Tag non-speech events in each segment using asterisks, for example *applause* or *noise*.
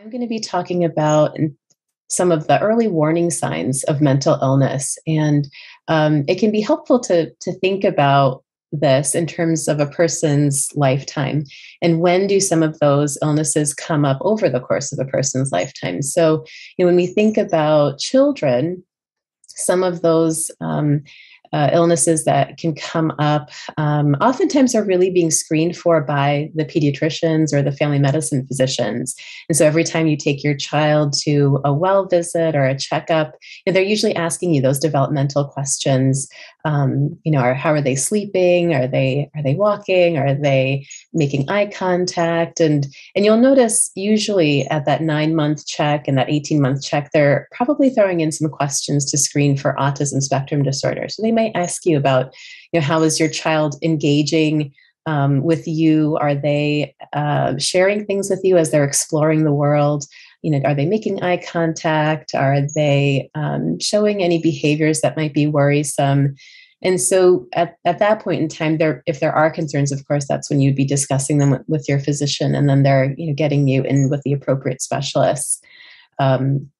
I'm going to be talking about some of the early warning signs of mental illness. And um, it can be helpful to, to think about this in terms of a person's lifetime and when do some of those illnesses come up over the course of a person's lifetime so you know, when we think about children some of those um, uh, illnesses that can come up um, oftentimes are really being screened for by the pediatricians or the family medicine physicians. And so every time you take your child to a well visit or a checkup, you know, they're usually asking you those developmental questions. Um, you know, are, how are they sleeping? Are they are they walking? Are they making eye contact? And and you'll notice usually at that nine month check and that 18 month check, they're probably throwing in some questions to screen for autism spectrum disorder. So they might ask you about, you know, how is your child engaging um, with you? Are they uh, sharing things with you as they're exploring the world? You know, are they making eye contact? Are they um, showing any behaviors that might be worrisome? And so at, at that point in time, there if there are concerns, of course, that's when you'd be discussing them with, with your physician, and then they're you know getting you in with the appropriate specialists. Um,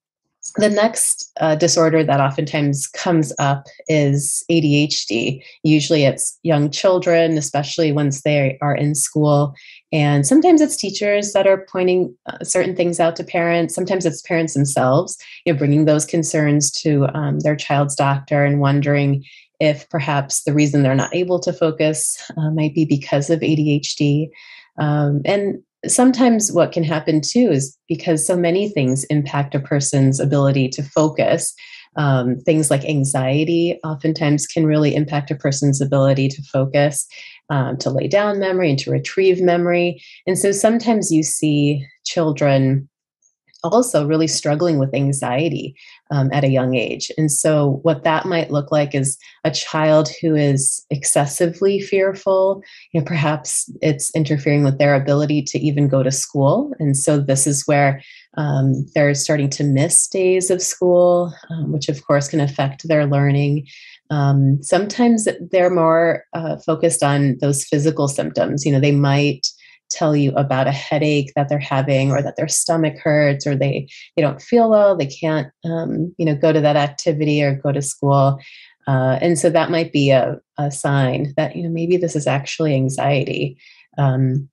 the next uh, disorder that oftentimes comes up is ADHD. Usually it's young children, especially once they are in school. And sometimes it's teachers that are pointing uh, certain things out to parents. Sometimes it's parents themselves, you know, bringing those concerns to um, their child's doctor and wondering if perhaps the reason they're not able to focus uh, might be because of ADHD. Um, and sometimes what can happen too is because so many things impact a person's ability to focus um, things like anxiety oftentimes can really impact a person's ability to focus um, to lay down memory and to retrieve memory and so sometimes you see children also really struggling with anxiety um, at a young age. And so, what that might look like is a child who is excessively fearful. You know, perhaps it's interfering with their ability to even go to school. And so, this is where um, they're starting to miss days of school, um, which of course can affect their learning. Um, sometimes they're more uh, focused on those physical symptoms. You know, they might tell you about a headache that they're having or that their stomach hurts or they they don't feel well they can't um, you know go to that activity or go to school uh, and so that might be a, a sign that you know maybe this is actually anxiety um,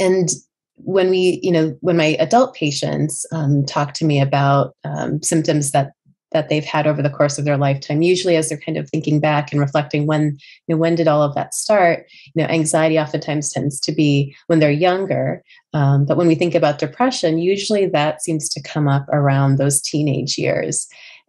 and when we you know when my adult patients um, talk to me about um, symptoms that that they've had over the course of their lifetime usually as they're kind of thinking back and reflecting when you know when did all of that start you know anxiety oftentimes tends to be when they're younger. Um, but when we think about depression usually that seems to come up around those teenage years.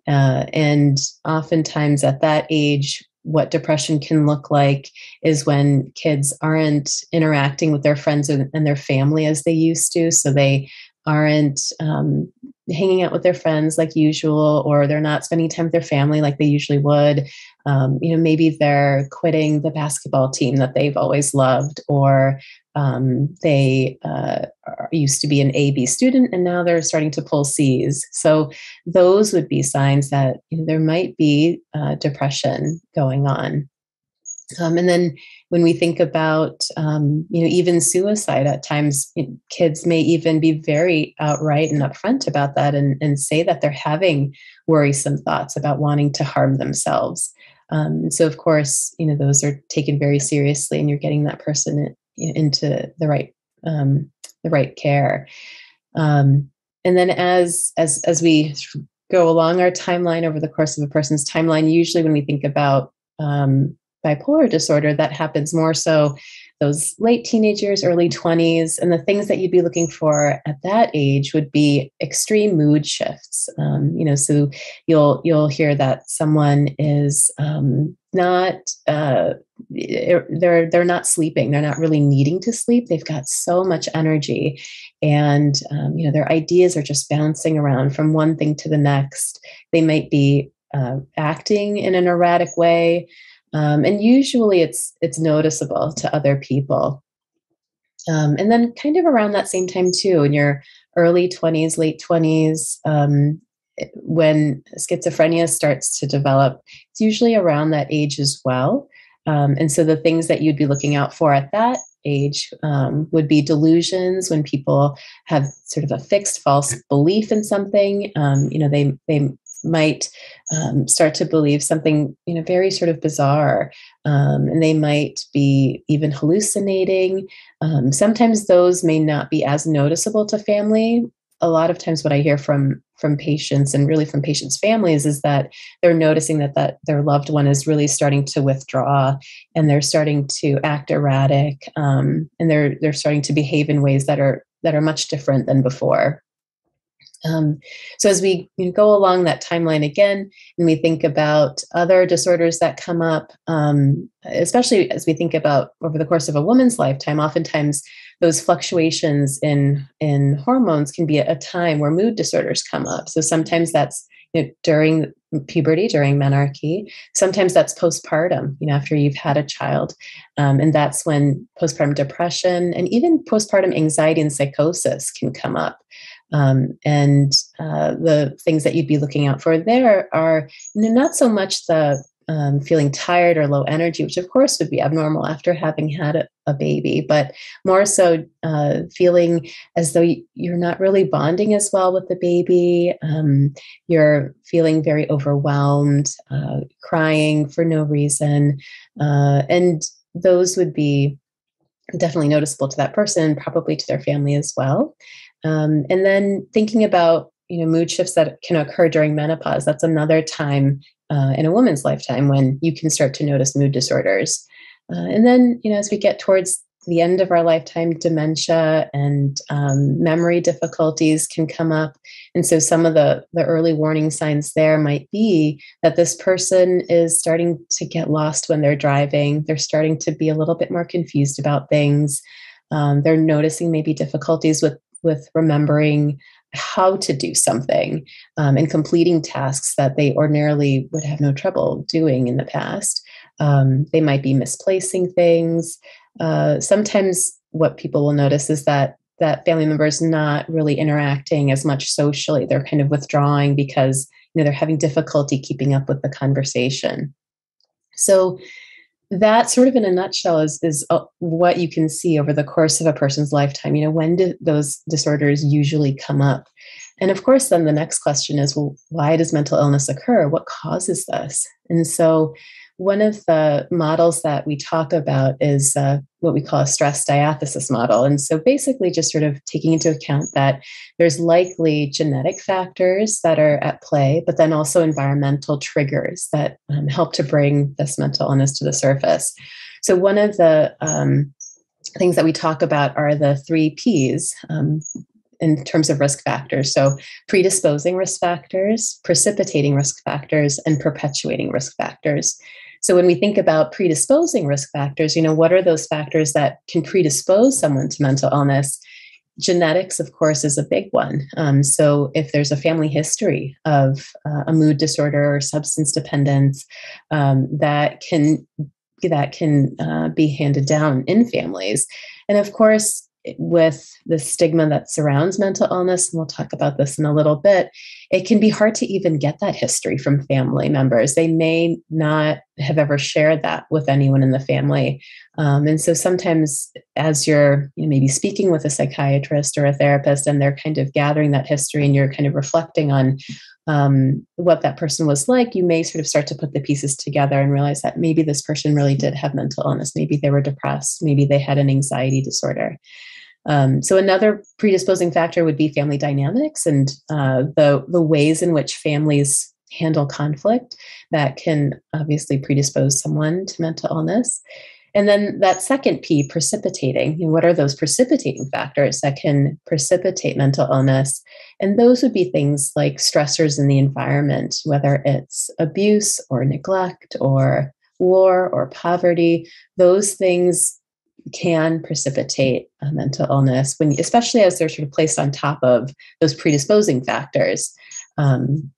Uh, and oftentimes at that age what depression can look like is when kids aren't interacting with their friends and their family as they used to. So they aren't um, hanging out with their friends like usual, or they're not spending time with their family like they usually would. Um, you know, maybe they're quitting the basketball team that they've always loved, or um, they uh, used to be an A B student and now they're starting to pull C's. So those would be signs that you know, there might be uh, depression going on. Um, and then when we think about, um, you know, even suicide, at times kids may even be very outright and upfront about that and, and say that they're having worrisome thoughts about wanting to harm themselves. Um, so, of course, you know, those are taken very seriously, and you're getting that person into the right um, the right care. Um, and then as as as we go along our timeline over the course of a person's timeline, usually when we think about um, bipolar disorder, that happens more so those late teenage years, early 20s. And the things that you'd be looking for at that age would be extreme mood shifts. Um, you know, so you'll you'll hear that someone is um, not uh, they're they're not sleeping. They're not really needing to sleep. They've got so much energy, and um, you know their ideas are just bouncing around from one thing to the next. They might be uh, acting in an erratic way um, and usually it's it's noticeable to other people um, and then kind of around that same time too in your early 20s late 20s um, when schizophrenia starts to develop it's usually around that age as well um, and so the things that you'd be looking out for at that age um, would be delusions when people have sort of a fixed false belief in something. Um, you know, they they might um, start to believe something you know very sort of bizarre um, and they might be even hallucinating. Um, sometimes those may not be as noticeable to family. A lot of times what i hear from from patients and really from patients families is that they're noticing that that their loved one is really starting to withdraw and they're starting to act erratic um, and they're they're starting to behave in ways that are that are much different than before um, so as we go along that timeline again, and we think about other disorders that come up, um, especially as we think about over the course of a woman's lifetime, oftentimes those fluctuations in in hormones can be a time where mood disorders come up. So sometimes that's you know, during puberty, during menarche. Sometimes that's postpartum, you know, after you've had a child. Um, and that's when postpartum depression and even postpartum anxiety and psychosis can come up. Um, and uh, the things that you'd be looking out for there are you know, not so much the um, feeling tired or low energy, which of course would be abnormal after having had a, a baby, but more so uh, feeling as though you're not really bonding as well with the baby. Um, you're feeling very overwhelmed, uh, crying for no reason. Uh, and those would be definitely noticeable to that person, probably to their family as well. Um, and then thinking about you know mood shifts that can occur during menopause. That's another time uh, in a woman's lifetime when you can start to notice mood disorders. Uh, and then you know as we get towards the end of our lifetime, dementia and um, memory difficulties can come up. And so some of the, the early warning signs there might be that this person is starting to get lost when they're driving. They're starting to be a little bit more confused about things. Um, they're noticing maybe difficulties with with remembering how to do something um, and completing tasks that they ordinarily would have no trouble doing in the past. Um, they might be misplacing things. Uh, sometimes what people will notice is that that family members not really interacting as much socially. They're kind of withdrawing because you know they're having difficulty keeping up with the conversation. So that sort of in a nutshell is is uh, what you can see over the course of a person's lifetime. You know when do those disorders usually come up? And of course then the next question is well why does mental illness occur? What causes this? And so one of the models that we talk about is uh, what we call a stress diathesis model. And so basically, just sort of taking into account that there's likely genetic factors that are at play, but then also environmental triggers that um, help to bring this mental illness to the surface. So, one of the um, things that we talk about are the three P's. Um, in terms of risk factors. So, predisposing risk factors, precipitating risk factors, and perpetuating risk factors. So when we think about predisposing risk factors, you know, what are those factors that can predispose someone to mental illness? Genetics, of course, is a big one. Um, so if there's a family history of uh, a mood disorder or substance dependence, um, that can that can uh, be handed down in families, and of course, with the stigma that surrounds mental illness, and we'll talk about this in a little bit, it can be hard to even get that history from family members. They may not have ever shared that with anyone in the family. Um, and so sometimes, as you're you know, maybe speaking with a psychiatrist or a therapist, and they're kind of gathering that history and you're kind of reflecting on um, what that person was like, you may sort of start to put the pieces together and realize that maybe this person really did have mental illness. Maybe they were depressed. Maybe they had an anxiety disorder. Um, so another predisposing factor would be family dynamics and uh, the the ways in which families handle conflict that can obviously predispose someone to mental illness. And then that second P, precipitating. You know, what are those precipitating factors that can precipitate mental illness? And those would be things like stressors in the environment, whether it's abuse or neglect or war or poverty. Those things can precipitate a mental illness when especially as they're sort of placed on top of those predisposing factors. Um,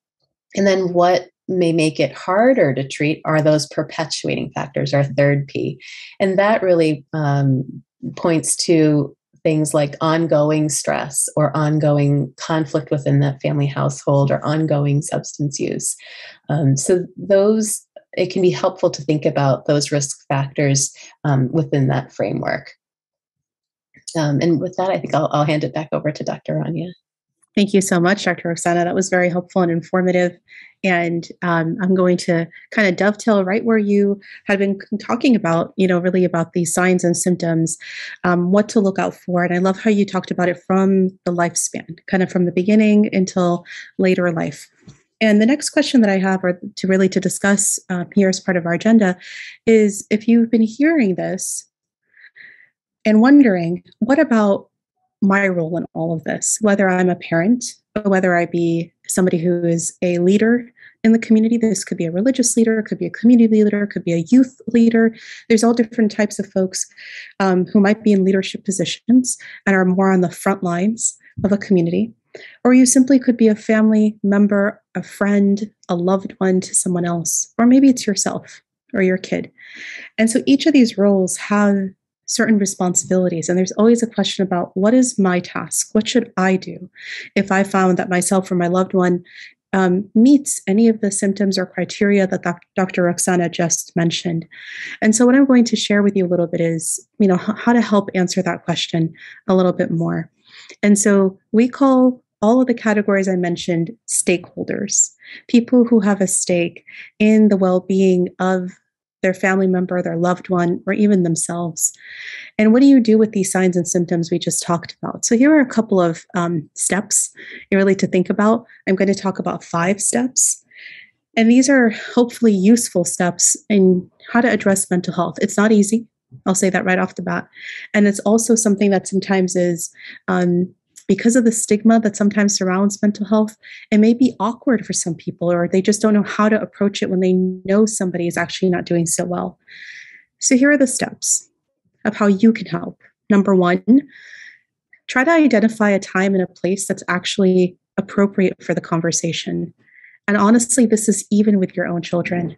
and then what may make it harder to treat are those perpetuating factors our third p. And that really um, points to things like ongoing stress or ongoing conflict within that family household or ongoing substance use. Um, so those it can be helpful to think about those risk factors um, within that framework. Um, and with that, I think I'll, I'll hand it back over to Dr. Rania. Thank you so much, Dr. Rukhsana. That was very helpful and informative. And um, I'm going to kind of dovetail right where you had been talking about, you know, really about these signs and symptoms, um, what to look out for. And I love how you talked about it from the lifespan, kind of from the beginning until later life. And the next question that I have, or to really to discuss uh, here as part of our agenda, is if you've been hearing this and wondering, what about my role in all of this, whether I'm a parent, whether I be somebody who is a leader in the community. This could be a religious leader, could be a community leader, could be a youth leader. There's all different types of folks um, who might be in leadership positions and are more on the front lines of a community. Or you simply could be a family member, a friend, a loved one to someone else, or maybe it's yourself or your kid. And so each of these roles have certain responsibilities. And there's always a question about what is my task? What should I do if I found that myself or my loved one um, meets any of the symptoms or criteria that Dr. Rukhsana just mentioned. And so, what I'm going to share with you a little bit is, you know, h- how to help answer that question a little bit more. And so, we call all of the categories I mentioned stakeholders, people who have a stake in the well being of their family member, their loved one, or even themselves. And what do you do with these signs and symptoms we just talked about? So, here are a couple of um, steps really to think about. I'm going to talk about five steps. And these are hopefully useful steps in how to address mental health. It's not easy. I'll say that right off the bat. And it's also something that sometimes is um, because of the stigma that sometimes surrounds mental health, it may be awkward for some people, or they just don't know how to approach it when they know somebody is actually not doing so well. So, here are the steps of how you can help. Number one, try to identify a time and a place that's actually appropriate for the conversation. And honestly, this is even with your own children.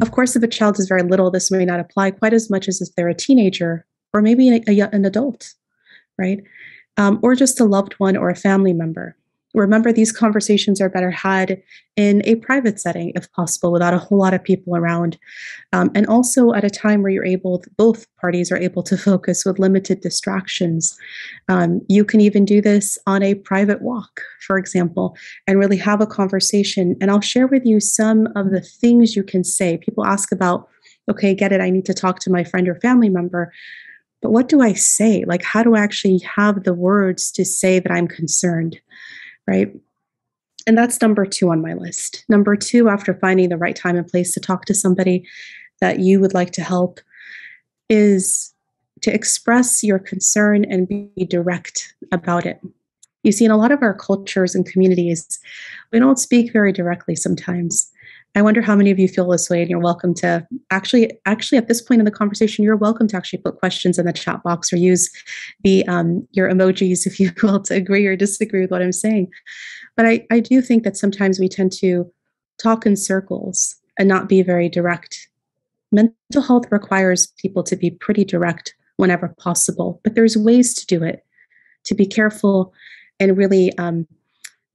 Of course, if a child is very little, this may not apply quite as much as if they're a teenager or maybe a, a, an adult, right? um, or just a loved one or a family member. Remember, these conversations are better had in a private setting, if possible, without a whole lot of people around. Um, and also at a time where you're able, both parties are able to focus with limited distractions. Um, you can even do this on a private walk, for example, and really have a conversation. And I'll share with you some of the things you can say. People ask about, okay, get it, I need to talk to my friend or family member but what do I say? Like, how do I actually have the words to say that I'm concerned? Right. And that's number two on my list. Number two, after finding the right time and place to talk to somebody that you would like to help, is to express your concern and be direct about it. You see, in a lot of our cultures and communities, we don't speak very directly sometimes. I wonder how many of you feel this way, and you're welcome to actually, actually, at this point in the conversation, you're welcome to actually put questions in the chat box or use the um, your emojis, if you *laughs* will, to agree or disagree with what I'm saying. But I, I do think that sometimes we tend to talk in circles and not be very direct. Mental health requires people to be pretty direct whenever possible, but there's ways to do it. To be careful and really um,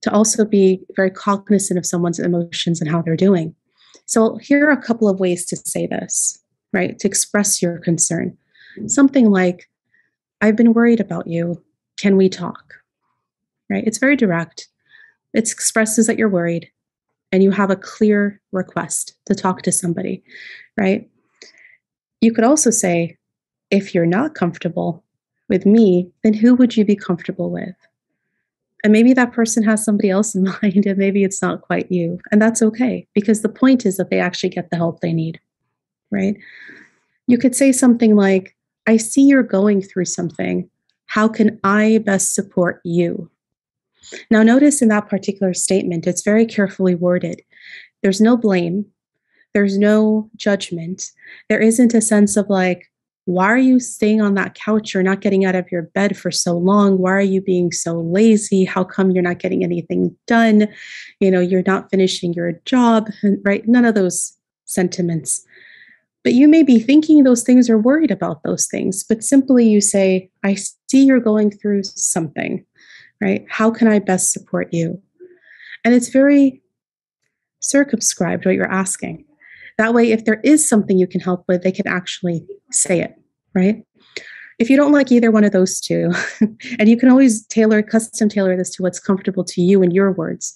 to also be very cognizant of someone's emotions and how they're doing. So, here are a couple of ways to say this, right? To express your concern. Something like, I've been worried about you. Can we talk? Right? It's very direct. It expresses that you're worried and you have a clear request to talk to somebody, right? You could also say, if you're not comfortable with me, then who would you be comfortable with? And maybe that person has somebody else in *laughs* mind, and maybe it's not quite you. And that's okay, because the point is that they actually get the help they need, right? You could say something like, I see you're going through something. How can I best support you? Now, notice in that particular statement, it's very carefully worded. There's no blame, there's no judgment. There isn't a sense of like, why are you staying on that couch? You're not getting out of your bed for so long. Why are you being so lazy? How come you're not getting anything done? You know, you're not finishing your job, right? None of those sentiments. But you may be thinking those things or worried about those things, but simply you say, I see you're going through something, right? How can I best support you? And it's very circumscribed what you're asking. That way, if there is something you can help with, they can actually say it, right? If you don't like either one of those two, *laughs* and you can always tailor, custom tailor this to what's comfortable to you and your words,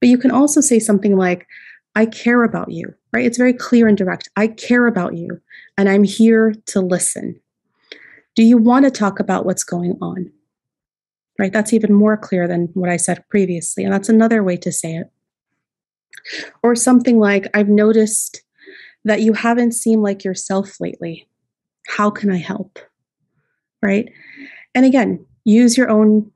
but you can also say something like, I care about you, right? It's very clear and direct. I care about you, and I'm here to listen. Do you want to talk about what's going on? Right? That's even more clear than what I said previously. And that's another way to say it. Or something like, I've noticed that you haven't seemed like yourself lately. How can I help? Right? And again, use your own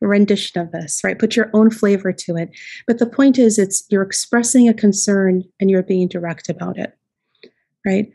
rendition of this, right? Put your own flavor to it. But the point is, it's you're expressing a concern and you're being direct about it, right?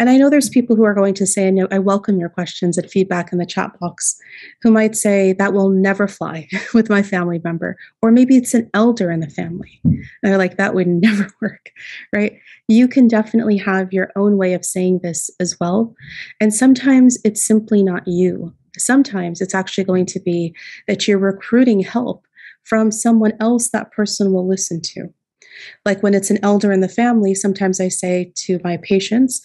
And I know there's people who are going to say, and I welcome your questions and feedback in the chat box, who might say that will never fly *laughs* with my family member, or maybe it's an elder in the family. And they're like, that would *laughs* never work, right? You can definitely have your own way of saying this as well. And sometimes it's simply not you. Sometimes it's actually going to be that you're recruiting help from someone else that person will listen to. Like when it's an elder in the family, sometimes I say to my patients,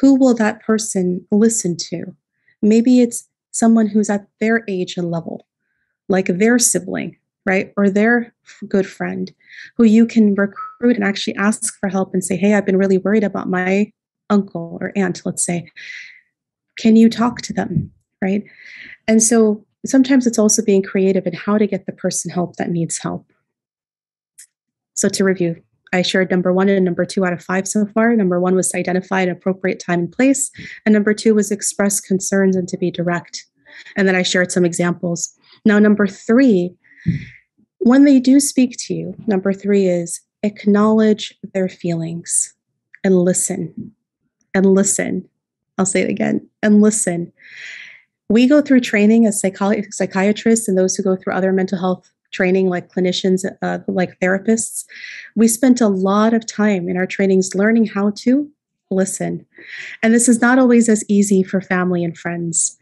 who will that person listen to? Maybe it's someone who's at their age and level, like their sibling, right? Or their good friend who you can recruit and actually ask for help and say, Hey, I've been really worried about my uncle or aunt, let's say. Can you talk to them? Right. And so sometimes it's also being creative in how to get the person help that needs help. So to review, I shared number one and number two out of five so far. Number one was to identify an appropriate time and place. And number two was express concerns and to be direct. And then I shared some examples. Now, number three, when they do speak to you, number three is acknowledge their feelings and listen and listen. I'll say it again and listen. We go through training as psychiatrists and those who go through other mental health training like clinicians, uh, like therapists, we spent a lot of time in our trainings learning how to listen. And this is not always as easy for family and friends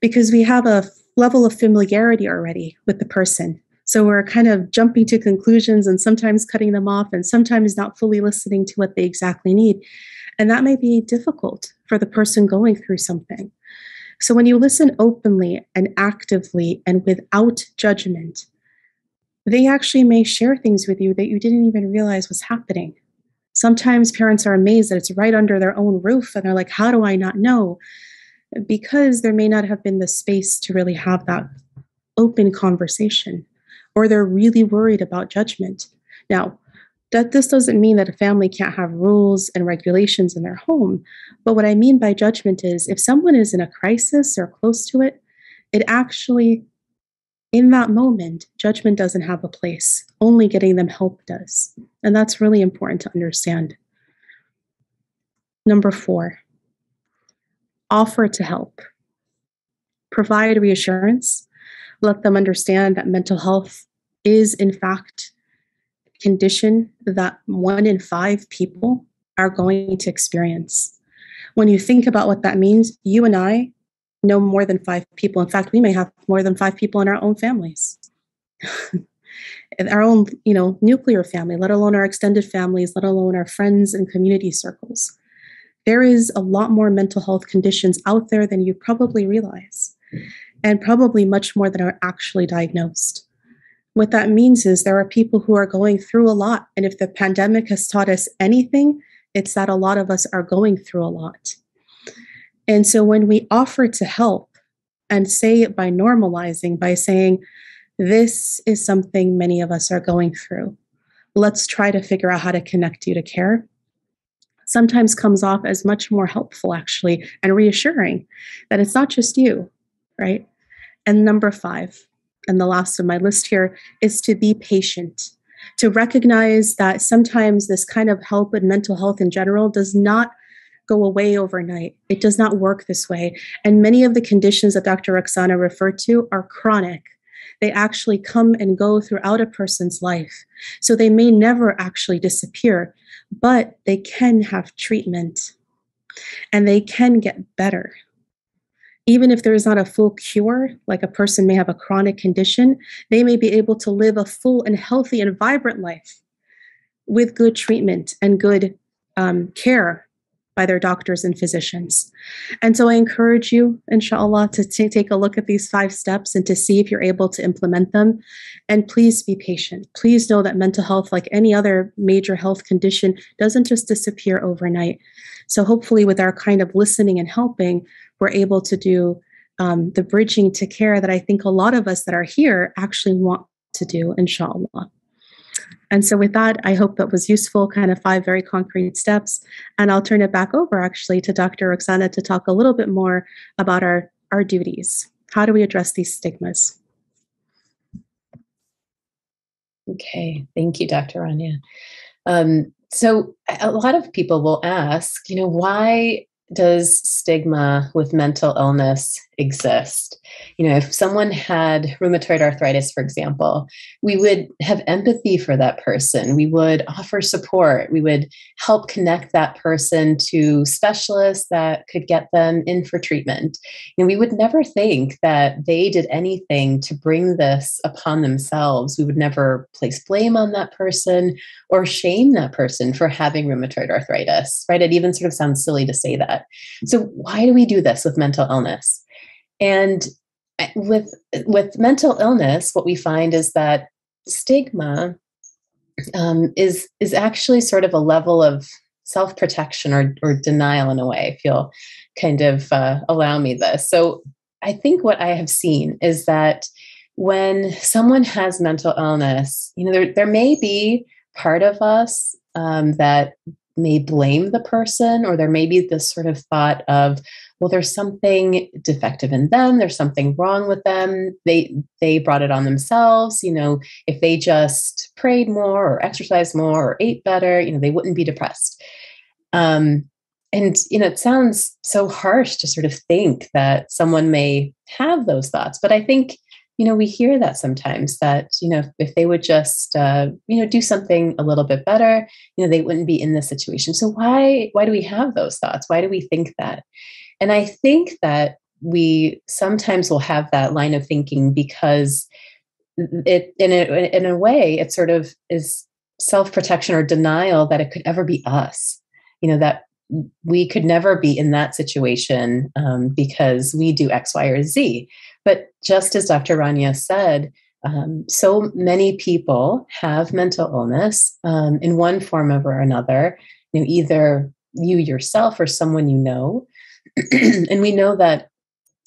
because we have a level of familiarity already with the person. So we're kind of jumping to conclusions and sometimes cutting them off and sometimes not fully listening to what they exactly need. And that may be difficult for the person going through something. So when you listen openly and actively and without judgment, they actually may share things with you that you didn't even realize was happening. Sometimes parents are amazed that it's right under their own roof and they're like, How do I not know? Because there may not have been the space to really have that open conversation, or they're really worried about judgment. Now, that this doesn't mean that a family can't have rules and regulations in their home. But what I mean by judgment is if someone is in a crisis or close to it, it actually in that moment, judgment doesn't have a place. Only getting them help does. And that's really important to understand. Number four, offer to help. Provide reassurance. Let them understand that mental health is, in fact, a condition that one in five people are going to experience. When you think about what that means, you and I know more than five people. In fact, we may have more than five people in our own families. *laughs* in our own, you know, nuclear family, let alone our extended families, let alone our friends and community circles. There is a lot more mental health conditions out there than you probably realize, and probably much more than are actually diagnosed. What that means is there are people who are going through a lot. And if the pandemic has taught us anything, it's that a lot of us are going through a lot. And so when we offer to help and say it by normalizing, by saying, this is something many of us are going through, let's try to figure out how to connect you to care, sometimes comes off as much more helpful, actually, and reassuring that it's not just you, right? And number five, and the last of my list here, is to be patient. To recognize that sometimes this kind of help and mental health in general does not go away overnight. It does not work this way. And many of the conditions that Dr. Rukhsana referred to are chronic. They actually come and go throughout a person's life. So they may never actually disappear, but they can have treatment and they can get better. Even if there is not a full cure, like a person may have a chronic condition, they may be able to live a full and healthy and vibrant life with good treatment and good um, care by their doctors and physicians. And so I encourage you, inshallah, to t- take a look at these five steps and to see if you're able to implement them. And please be patient. Please know that mental health, like any other major health condition, doesn't just disappear overnight. So hopefully, with our kind of listening and helping, we're able to do um, the bridging to care that I think a lot of us that are here actually want to do, inshallah. And so, with that, I hope that was useful, kind of five very concrete steps. And I'll turn it back over actually to Dr. Rukhsana to talk a little bit more about our, our duties. How do we address these stigmas? Okay, thank you, Dr. Rania. Um, so, a lot of people will ask, you know, why does stigma with mental illness exist? You know, if someone had rheumatoid arthritis, for example, we would have empathy for that person. We would offer support. We would help connect that person to specialists that could get them in for treatment. Know, we would never think that they did anything to bring this upon themselves. We would never place blame on that person or shame that person for having rheumatoid arthritis, right? It even sort of sounds silly to say that. So, why do we do this with mental illness? And with with mental illness, what we find is that stigma um, is is actually sort of a level of self protection or or denial in a way. If you'll kind of uh, allow me this, so I think what I have seen is that when someone has mental illness, you know, there there may be part of us um, that may blame the person, or there may be this sort of thought of, well there's something defective in them. There's something wrong with them. They they brought it on themselves you know if they just prayed more or exercised more or ate better you know they wouldn't be depressed. Um and you know it sounds so harsh to sort of think that someone may have those thoughts but i think you know we hear that sometimes that you know if they would just uh, you know do something a little bit better you know they wouldn't be in this situation. So why why do we have those thoughts? Why do we think that and I think that we sometimes will have that line of thinking because it in a, in a way it sort of is self-protection or denial that it could ever be us. You know that we could never be in that situation um, because we do x y or z. But just as dr rania said um, so many people have mental illness um, in one form or another. You know either you yourself or someone you know *clears throat* and we know that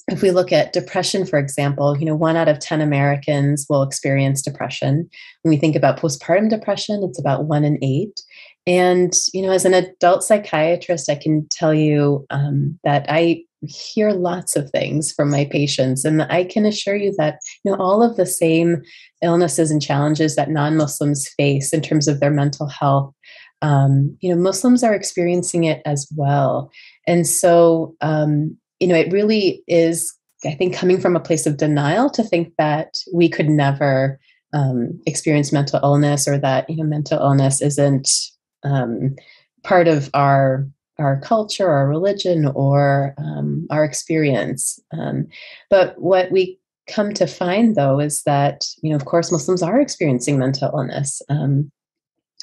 if we look at depression, for example, you know, one out of 10 Americans will experience depression. When we think about postpartum depression, it's about one in eight. And, you know, as an adult psychiatrist, I can tell you um, that I hear lots of things from my patients. And I can assure you that, you know, all of the same illnesses and challenges that non Muslims face in terms of their mental health, um, you know, Muslims are experiencing it as well. And so, um, you know, it really is, I think, coming from a place of denial to think that we could never um, experience mental illness or that, you know, mental illness isn't um, part of our our culture, our religion, or um, our experience. Um, but what we come to find, though, is that, you know, of course, Muslims are experiencing mental illness. Um,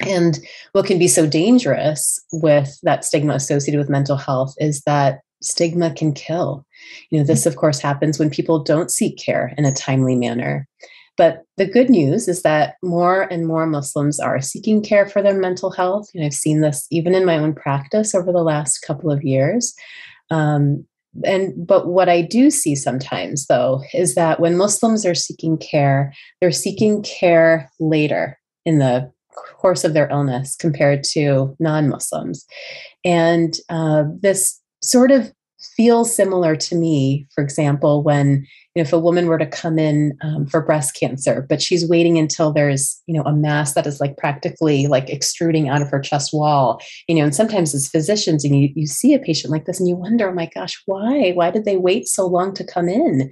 and what can be so dangerous with that stigma associated with mental health is that stigma can kill. You know, this of course happens when people don't seek care in a timely manner. But the good news is that more and more Muslims are seeking care for their mental health. And I've seen this even in my own practice over the last couple of years. Um, and but what I do see sometimes though is that when Muslims are seeking care, they're seeking care later in the course of their illness compared to non Muslims. And uh, this sort of feels similar to me, for example, when you know, if a woman were to come in um, for breast cancer, but she's waiting until there's you know a mass that is like practically like extruding out of her chest wall, you know, and sometimes as physicians, and you, you see a patient like this and you wonder, oh my gosh, why? Why did they wait so long to come in?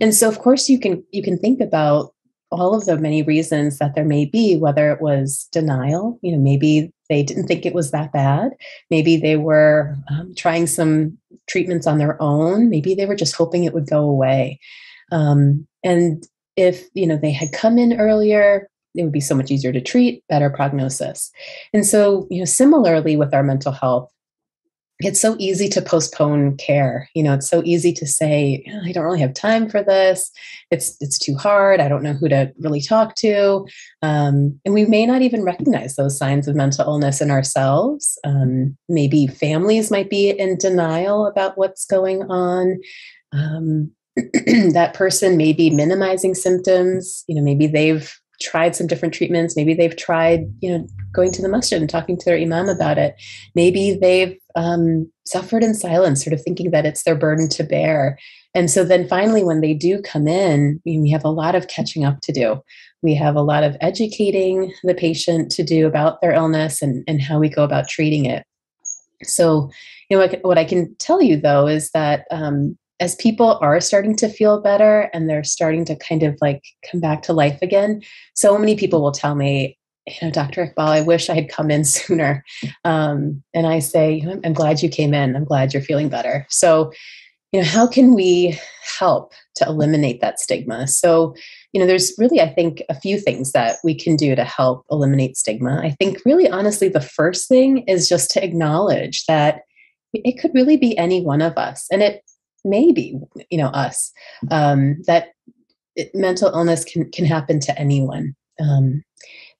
And so of course you can you can think about all of the many reasons that there may be, whether it was denial, you know, maybe they didn't think it was that bad. Maybe they were um, trying some treatments on their own. Maybe they were just hoping it would go away. Um, and if you know they had come in earlier, it would be so much easier to treat, better prognosis. And so, you know, similarly with our mental health, it's so easy to postpone care you know it's so easy to say i don't really have time for this. It's it's too hard. I don't know who to really talk to. Um, and we may not even recognize those signs of mental illness in ourselves. Um, maybe families might be in denial about what's going on. Um, *clears throat* that person may be minimizing symptoms. You know maybe they've tried some different treatments. Maybe they've tried, you know, going to the masjid and talking to their imam about it. Maybe they've um, suffered in silence, sort of thinking that it's their burden to bear. And so then finally, when they do come in, we have a lot of catching up to do. We have a lot of educating the patient to do about their illness and, and how we go about treating it. So, you know, what, what I can tell you though is that um, as people are starting to feel better and they're starting to kind of like come back to life again, so many people will tell me, you know, Dr. Iqbal, I wish I had come in *laughs* sooner. Um, and I say, I'm glad you came in. I'm glad you're feeling better. So, you know, how can we help to eliminate that stigma? So, you know, there's really, I think, a few things that we can do to help eliminate stigma. I think, really, honestly, the first thing is just to acknowledge that it could really be any one of us. And it maybe you know us um, that it, mental illness can can happen to anyone. Um,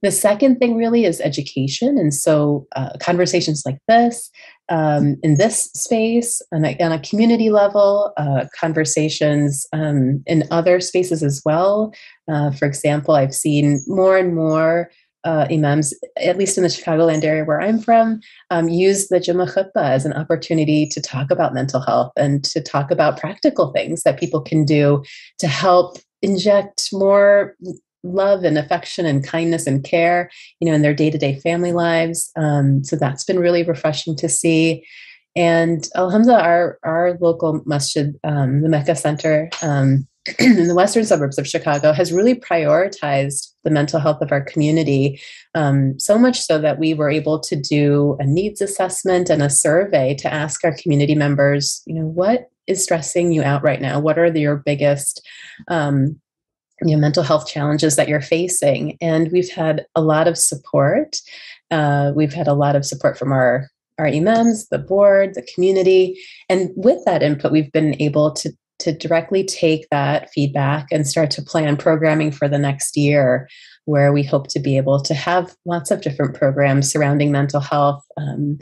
the second thing really is education and so uh, conversations like this um, in this space and on a community level uh, conversations um, in other spaces as well. Uh, for example i've seen more and more uh, imams, at least in the Chicagoland area where I'm from, um, use the Jummah khutbah as an opportunity to talk about mental health and to talk about practical things that people can do to help inject more love and affection and kindness and care, you know, in their day-to-day family lives. Um, so that's been really refreshing to see. And Alhamdulillah, our, our local masjid, um, the Mecca Center, um, *clears throat* in the western suburbs of Chicago has really prioritized the mental health of our community, um, so much so that we were able to do a needs assessment and a survey to ask our community members, you know, what is stressing you out right now? What are the, your biggest um, you know, mental health challenges that you're facing? And we've had a lot of support. Uh, we've had a lot of support from our our imams, the board, the community. And with that input, we've been able to to directly take that feedback and start to plan programming for the next year where we hope to be able to have lots of different programs surrounding mental health um,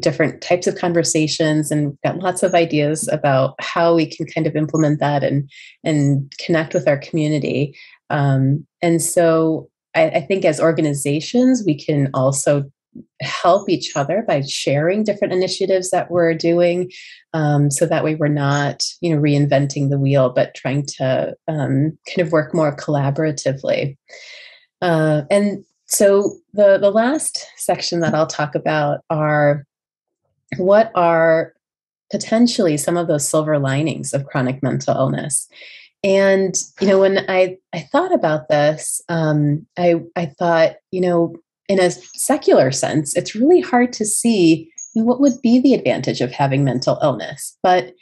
different types of conversations and got lots of ideas about how we can kind of implement that and and connect with our community. Um, and so I, I think as organizations we can also help each other by sharing different initiatives that we're doing um, so that way we're not you know reinventing the wheel but trying to um, kind of work more collaboratively. Uh, and so the the last section that i'll talk about are what are potentially some of those silver linings of chronic mental illness. And you know when i i thought about this um, i i thought you know in a secular sense, it's really hard to see what would be the advantage of having mental illness. But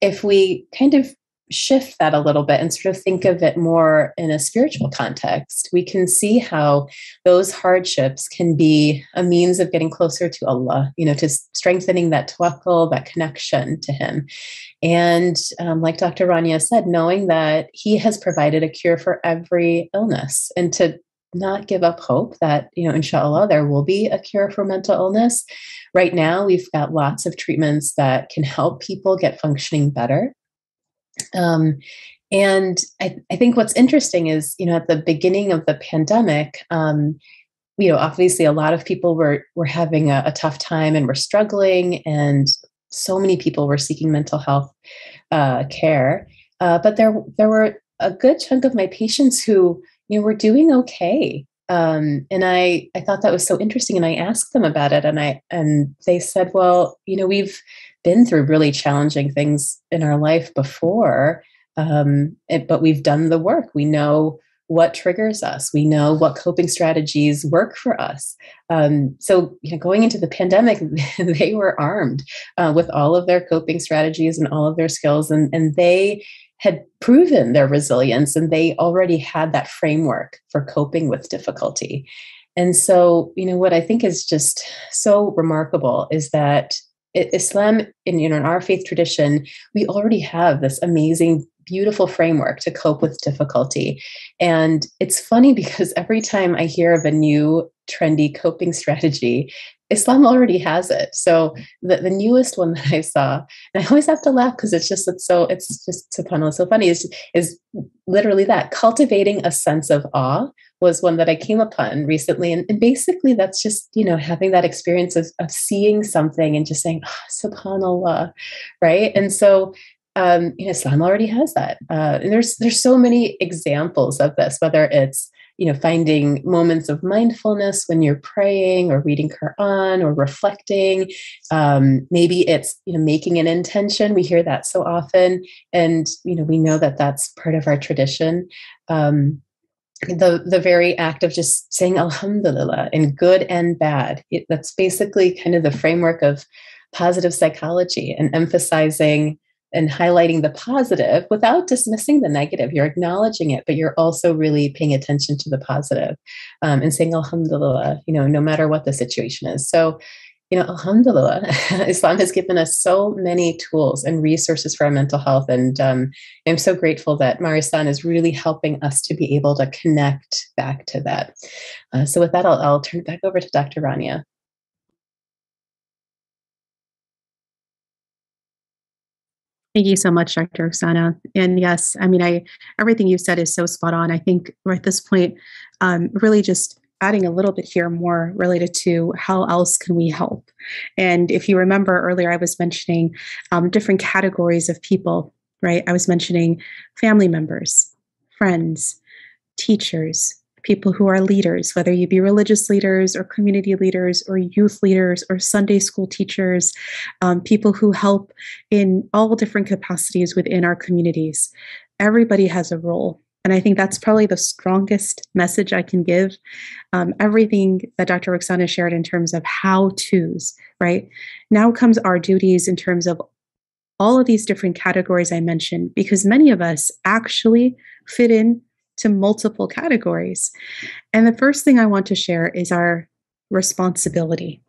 if we kind of shift that a little bit and sort of think of it more in a spiritual context, we can see how those hardships can be a means of getting closer to Allah, you know, to strengthening that tawakkul, that connection to Him. And um, like Dr. Rania said, knowing that He has provided a cure for every illness and to not give up hope that, you know, inshallah, there will be a cure for mental illness. Right now, we've got lots of treatments that can help people get functioning better. Um, and I, I, think what's interesting is, you know, at the beginning of the pandemic, um, you know, obviously a lot of people were were having a, a tough time and were struggling, and so many people were seeking mental health uh, care. Uh, but there there were a good chunk of my patients who you know, we're doing okay. Um, and I, I thought that was so interesting. And I asked them about it and I, and they said, well, you know, we've been through really challenging things in our life before. Um, it, but we've done the work. We know what triggers us. We know what coping strategies work for us. Um, so, you know, going into the pandemic, *laughs* they were armed uh, with all of their coping strategies and all of their skills, and and they had proven their resilience and they already had that framework for coping with difficulty. And so, you know, what I think is just so remarkable is that Islam, in you know, in our faith tradition, we already have this amazing beautiful framework to cope with difficulty. And it's funny because every time I hear of a new trendy coping strategy, Islam already has it. So the, the newest one *laughs* that I saw, and I always have to laugh because it's just it's so it's just subhanallah so funny is is literally that cultivating a sense of awe was one that I came upon recently. And, and basically that's just, you know, having that experience of, of seeing something and just saying, oh, subhanallah, right? And so um, you know, Islam already has that. Uh, and there's there's so many examples of this, whether it's you know finding moments of mindfulness when you're praying or reading Quran or reflecting. Um, maybe it's you know making an intention. We hear that so often, and you know we know that that's part of our tradition. Um, the the very act of just saying Alhamdulillah in good and bad. It, that's basically kind of the framework of positive psychology and emphasizing and highlighting the positive without dismissing the negative. You're acknowledging it, but you're also really paying attention to the positive, um, and saying Alhamdulillah, you know, no matter what the situation is. So, you know, Alhamdulillah, *laughs* Islam has given us so many tools and resources for our mental health. And um, I'm so grateful that Maristan is really helping us to be able to connect back to that. Uh, so, with that, I'll, I'll turn it back over to Dr. Rania. Thank you so much, Dr. Rukhsana. And yes, I mean, I everything you said is so spot on. I think at this point, um, really just adding a little bit here more related to how else can we help. And if you remember earlier, I was mentioning um, different categories of people, right? I was mentioning family members, friends, teachers, people who are leaders, whether you be religious leaders or community leaders or youth leaders or Sunday school teachers, um, people who help in all different capacities within our communities. Everybody has a role. And I think that's probably the strongest message I can give. Um, everything that Dr. Rukhsana shared in terms of how to's, right? Now comes our duties in terms of all of these different categories I mentioned, because many of us actually fit in to multiple categories. And the first thing I want to share is our responsibility.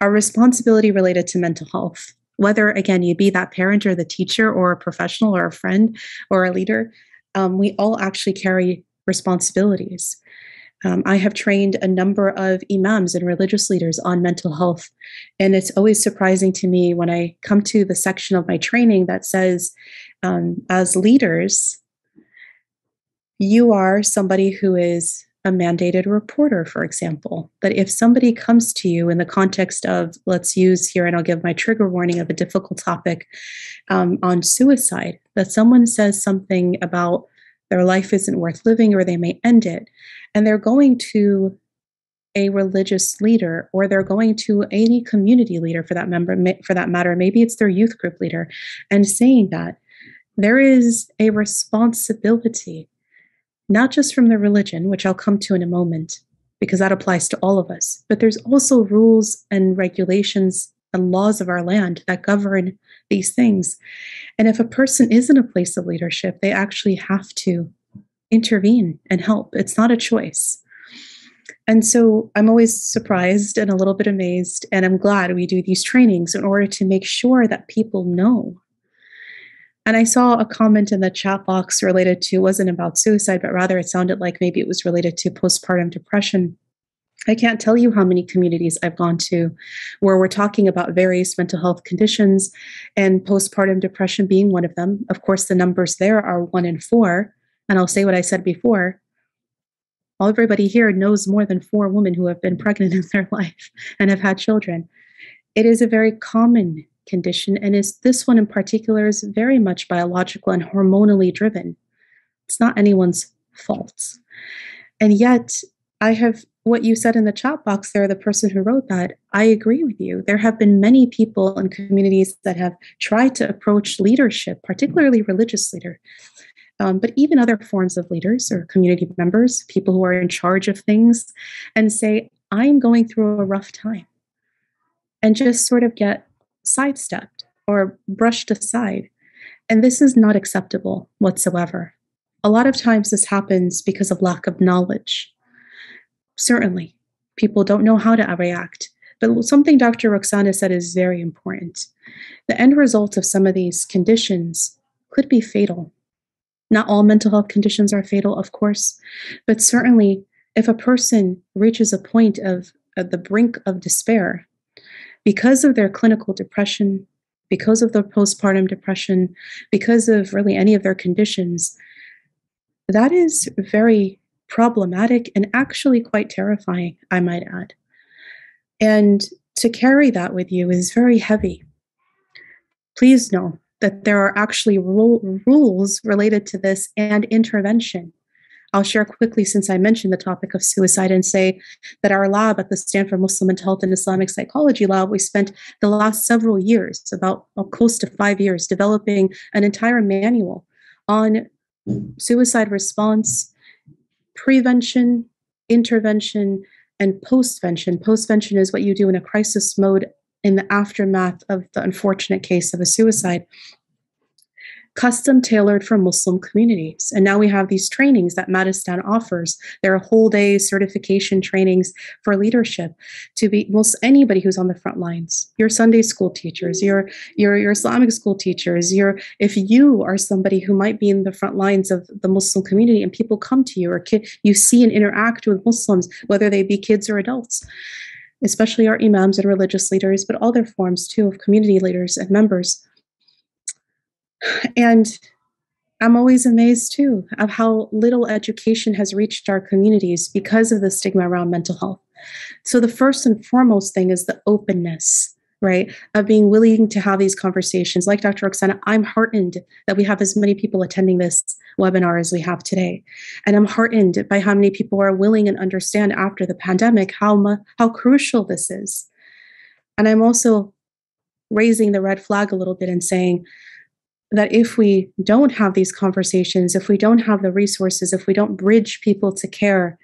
Our responsibility related to mental health. Whether, again, you be that parent or the teacher or a professional or a friend or a leader, um, we all actually carry responsibilities. Um, I have trained a number of imams and religious leaders on mental health. And it's always surprising to me when I come to the section of my training that says, um, as leaders, you are somebody who is a mandated reporter, for example, that if somebody comes to you in the context of, let's use here, and I'll give my trigger warning of a difficult topic um, on suicide, that someone says something about their life isn't worth living or they may end it, and they're going to a religious leader or they're going to any community leader for that member for that matter maybe it's their youth group leader and saying that there is a responsibility not just from the religion, which I'll come to in a moment, because that applies to all of us, but there's also rules and regulations and laws of our land that govern these things. And if a person is in a place of leadership, they actually have to intervene and help. It's not a choice. And so I'm always surprised and a little bit amazed, and I'm glad we do these trainings in order to make sure that people know and I saw a comment in the chat box related to wasn't about suicide, but rather it sounded like maybe it was related to postpartum depression. I can't tell you how many communities I've gone to where we're talking about various mental health conditions and postpartum depression being one of them. Of course, the numbers there are one in four. And I'll say what I said before. Everybody here knows more than four women who have been pregnant *laughs* in their life and have had children. It is a very common condition, and is this one in particular is very much biological and hormonally driven. It's not anyone's fault. And yet, I have what you said in the chat box there, the person who wrote that, I agree with you. There have been many people and communities that have tried to approach leadership, particularly religious leader, um, but even other forms of leaders or community members, people who are in charge of things, and say, I'm going through a rough time. And just sort of get sidestepped or brushed aside. And this is not acceptable whatsoever. A lot of times this happens because of lack of knowledge. Certainly, people don't know how to react. But something Dr. Rukhsana said is very important. The end result of some of these conditions could be fatal. Not all mental health conditions are fatal, of course, but certainly if a person reaches a point of the brink of despair because of their clinical depression, because of the postpartum depression, because of really any of their conditions, that is very problematic and actually quite terrifying, I might add. And to carry that with you is very heavy. Please know that there are actually rule, rules related to this and intervention I'll share quickly since I mentioned the topic of suicide and say that our lab at the Stanford Muslim Mental Health and Islamic Psychology Lab, we spent the last several years, about close to five years, developing an entire manual on suicide response, prevention, intervention, and postvention. Postvention is what you do in a crisis mode in the aftermath of the unfortunate case of a suicide custom tailored for Muslim communities. And now we have these trainings that Maristan offers. There are whole day certification trainings for leadership to be most anybody who's on the front lines. Your Sunday school teachers, your your your Islamic school teachers, your if you are somebody who might be in the front lines of the Muslim community and people come to you or ki- you see and interact with Muslims, whether they be kids or adults especially our imams and religious leaders, but other forms too of community leaders and members. And I'm always amazed too of how little education has reached our communities because of the stigma around mental health. So, the first and foremost thing is the openness, right, of being willing to have these conversations. Like Dr. Rukhsana, I'm heartened that we have as many people attending this webinar as we have today. And I'm heartened by how many people are willing and understand after the pandemic how, mu- how crucial this is. And I'm also raising the red flag a little bit and saying, that if we don't have these conversations, if we don't have the resources, if we don't bridge people to care,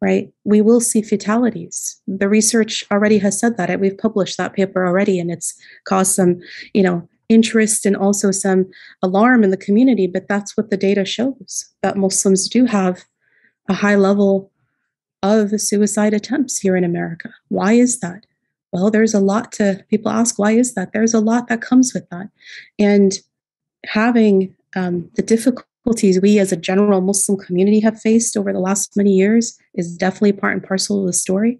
right, we will see fatalities. The research already has said that. We've published that paper already, and it's caused some, you know, interest and also some alarm in the community. But that's what the data shows that Muslims do have a high level of suicide attempts here in America. Why is that? Well, there's a lot to people ask, why is that? There's a lot that comes with that. And having um, the difficulties we as a general Muslim community have faced over the last many years is definitely part and parcel of the story.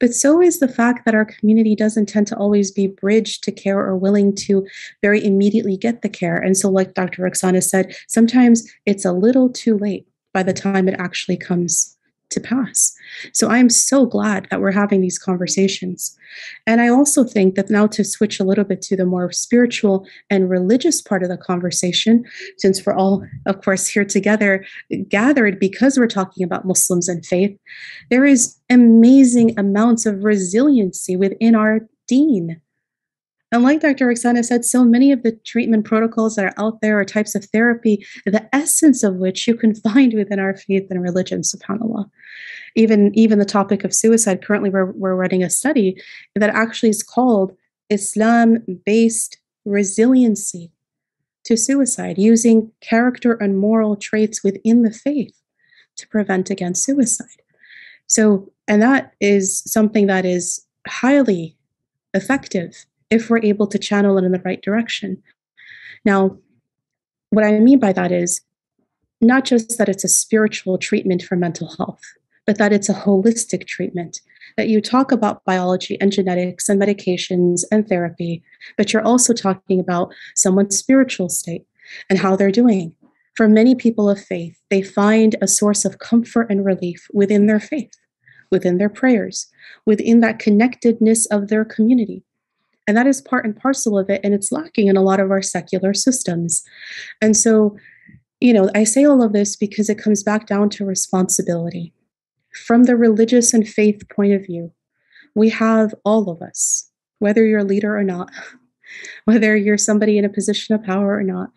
But so is the fact that our community doesn't tend to always be bridged to care or willing to very immediately get the care. And so, like Dr. Rukhsana said, sometimes it's a little too late by the time it actually comes to pass. So I'm so glad that we're having these conversations. And I also think that now to switch a little bit to the more spiritual and religious part of the conversation, since we're all, of course, here together, gathered because we're talking about Muslims and faith, there is amazing amounts of resiliency within our deen. And like Dr. Rukhsana said, so many of the treatment protocols that are out there are types of therapy, the essence of which you can *laughs* find within our faith and religion, subhanAllah. Even, even the topic of suicide, currently we're, we're running a study that actually is called Islam-based resiliency to suicide, using character and moral traits within the faith to prevent against suicide. So, and that is something that is highly effective if we're able to channel it in the right direction. Now, what I mean by that is not just that it's a spiritual treatment for mental health, but that it's a holistic treatment, that you talk about biology and genetics and medications and therapy, but you're also talking about someone's spiritual state and how they're doing. For many people of faith, they find a source of comfort and relief within their faith, within their prayers, within that connectedness of their community. And that is part and parcel of it. And it's lacking in a lot of our secular systems. And so, you know, I say all of this because it comes back down to responsibility. From the religious and faith point of view, we have all of us, whether you're a leader or not, *laughs* whether you're somebody in a position of power or not,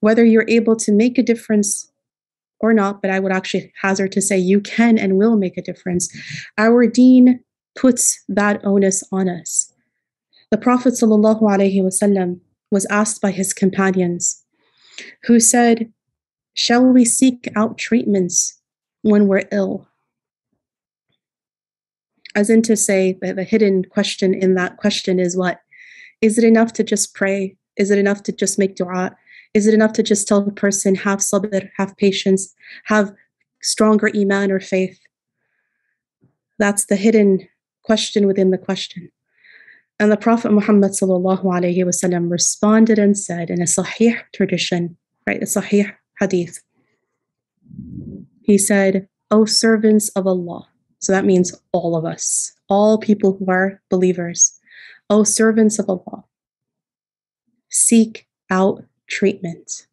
whether you're able to make a difference or not, but I would actually hazard to say you can and will make a difference. Our dean puts that onus on us. The Prophet ﷺ was asked by his companions, who said, Shall we seek out treatments when we're ill? as in to say that the hidden question in that question is what? Is it enough to just pray? Is it enough to just make dua? Is it enough to just tell the person, have sabr, have patience, have stronger iman or faith? That's the hidden question within the question. And the Prophet Muhammad wasallam responded and said in a Sahih tradition, right, a Sahih hadith, he said, O servants of Allah. So that means all of us, all people who are believers. O servants of Allah, seek out treatment.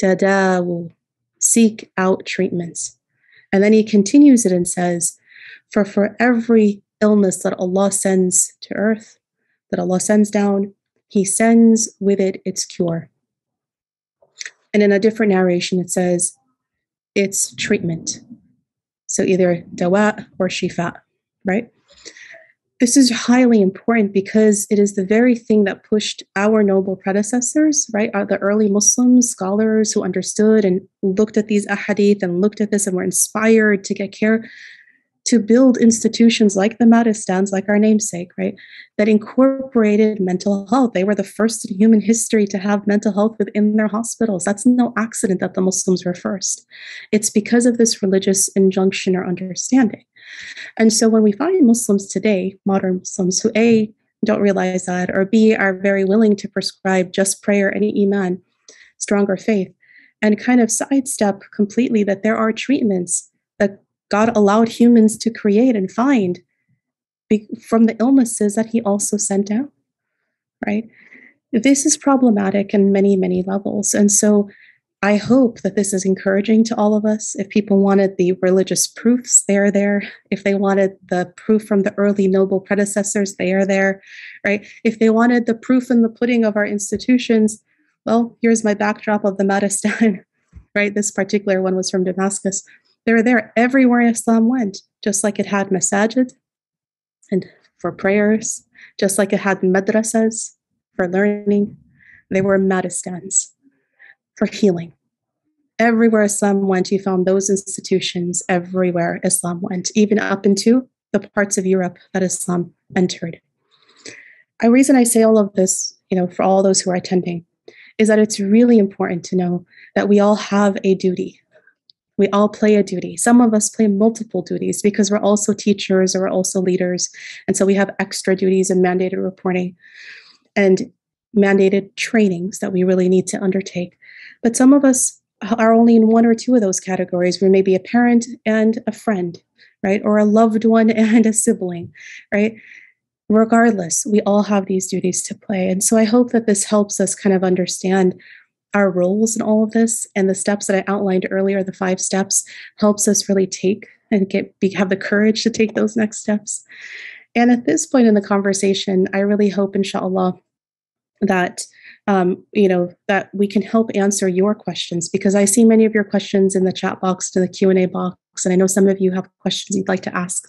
Tadawu, seek out treatments. And then he continues it and says, For for every illness that Allah sends to earth, that Allah sends down, He sends with it its cure. And in a different narration, it says, It's treatment. So either dawa or shifa, right? This is highly important because it is the very thing that pushed our noble predecessors, right? Uh, the early Muslims, scholars who understood and looked at these ahadith and looked at this and were inspired to get care to build institutions like the Maristans, like our namesake, right, that incorporated mental health. They were the first in human history to have mental health within their hospitals. That's no accident that the Muslims were first. It's because of this religious injunction or understanding. And so when we find Muslims today, modern Muslims, who A, don't realize that, or B, are very willing to prescribe just prayer and iman, stronger faith, and kind of sidestep completely that there are treatments God allowed humans to create and find from the illnesses that He also sent out, right? This is problematic in many, many levels. And so I hope that this is encouraging to all of us. If people wanted the religious proofs, they are there. If they wanted the proof from the early noble predecessors, they are there, right? If they wanted the proof in the pudding of our institutions, well, here's my backdrop of the Maristan, *laughs* right? This particular one was from Damascus. They're there everywhere Islam went, just like it had masajid and for prayers, just like it had madrasas for learning. They were Maristans for healing. Everywhere Islam went, you found those institutions everywhere Islam went, even up into the parts of Europe that Islam entered. A reason I say all of this, you know, for all those who are attending, is that it's really important to know that we all have a duty. We all play a duty. Some of us play multiple duties because we're also teachers or we're also leaders. And so we have extra duties and mandated reporting and mandated trainings that we really need to undertake. But some of us are only in one or two of those categories. We may be a parent and a friend, right? Or a loved one *laughs* and a sibling, right? Regardless, we all have these duties to play. And so I hope that this helps us kind of understand our roles in all of this and the steps that I outlined earlier, the five steps, helps us really take and get be, have the courage to take those next steps. And at this point in the conversation, I really hope, inshallah, that um, you know that we can help answer your questions because I see many of your questions in the chat box, in the Q and A box, and I know some of you have questions you'd like to ask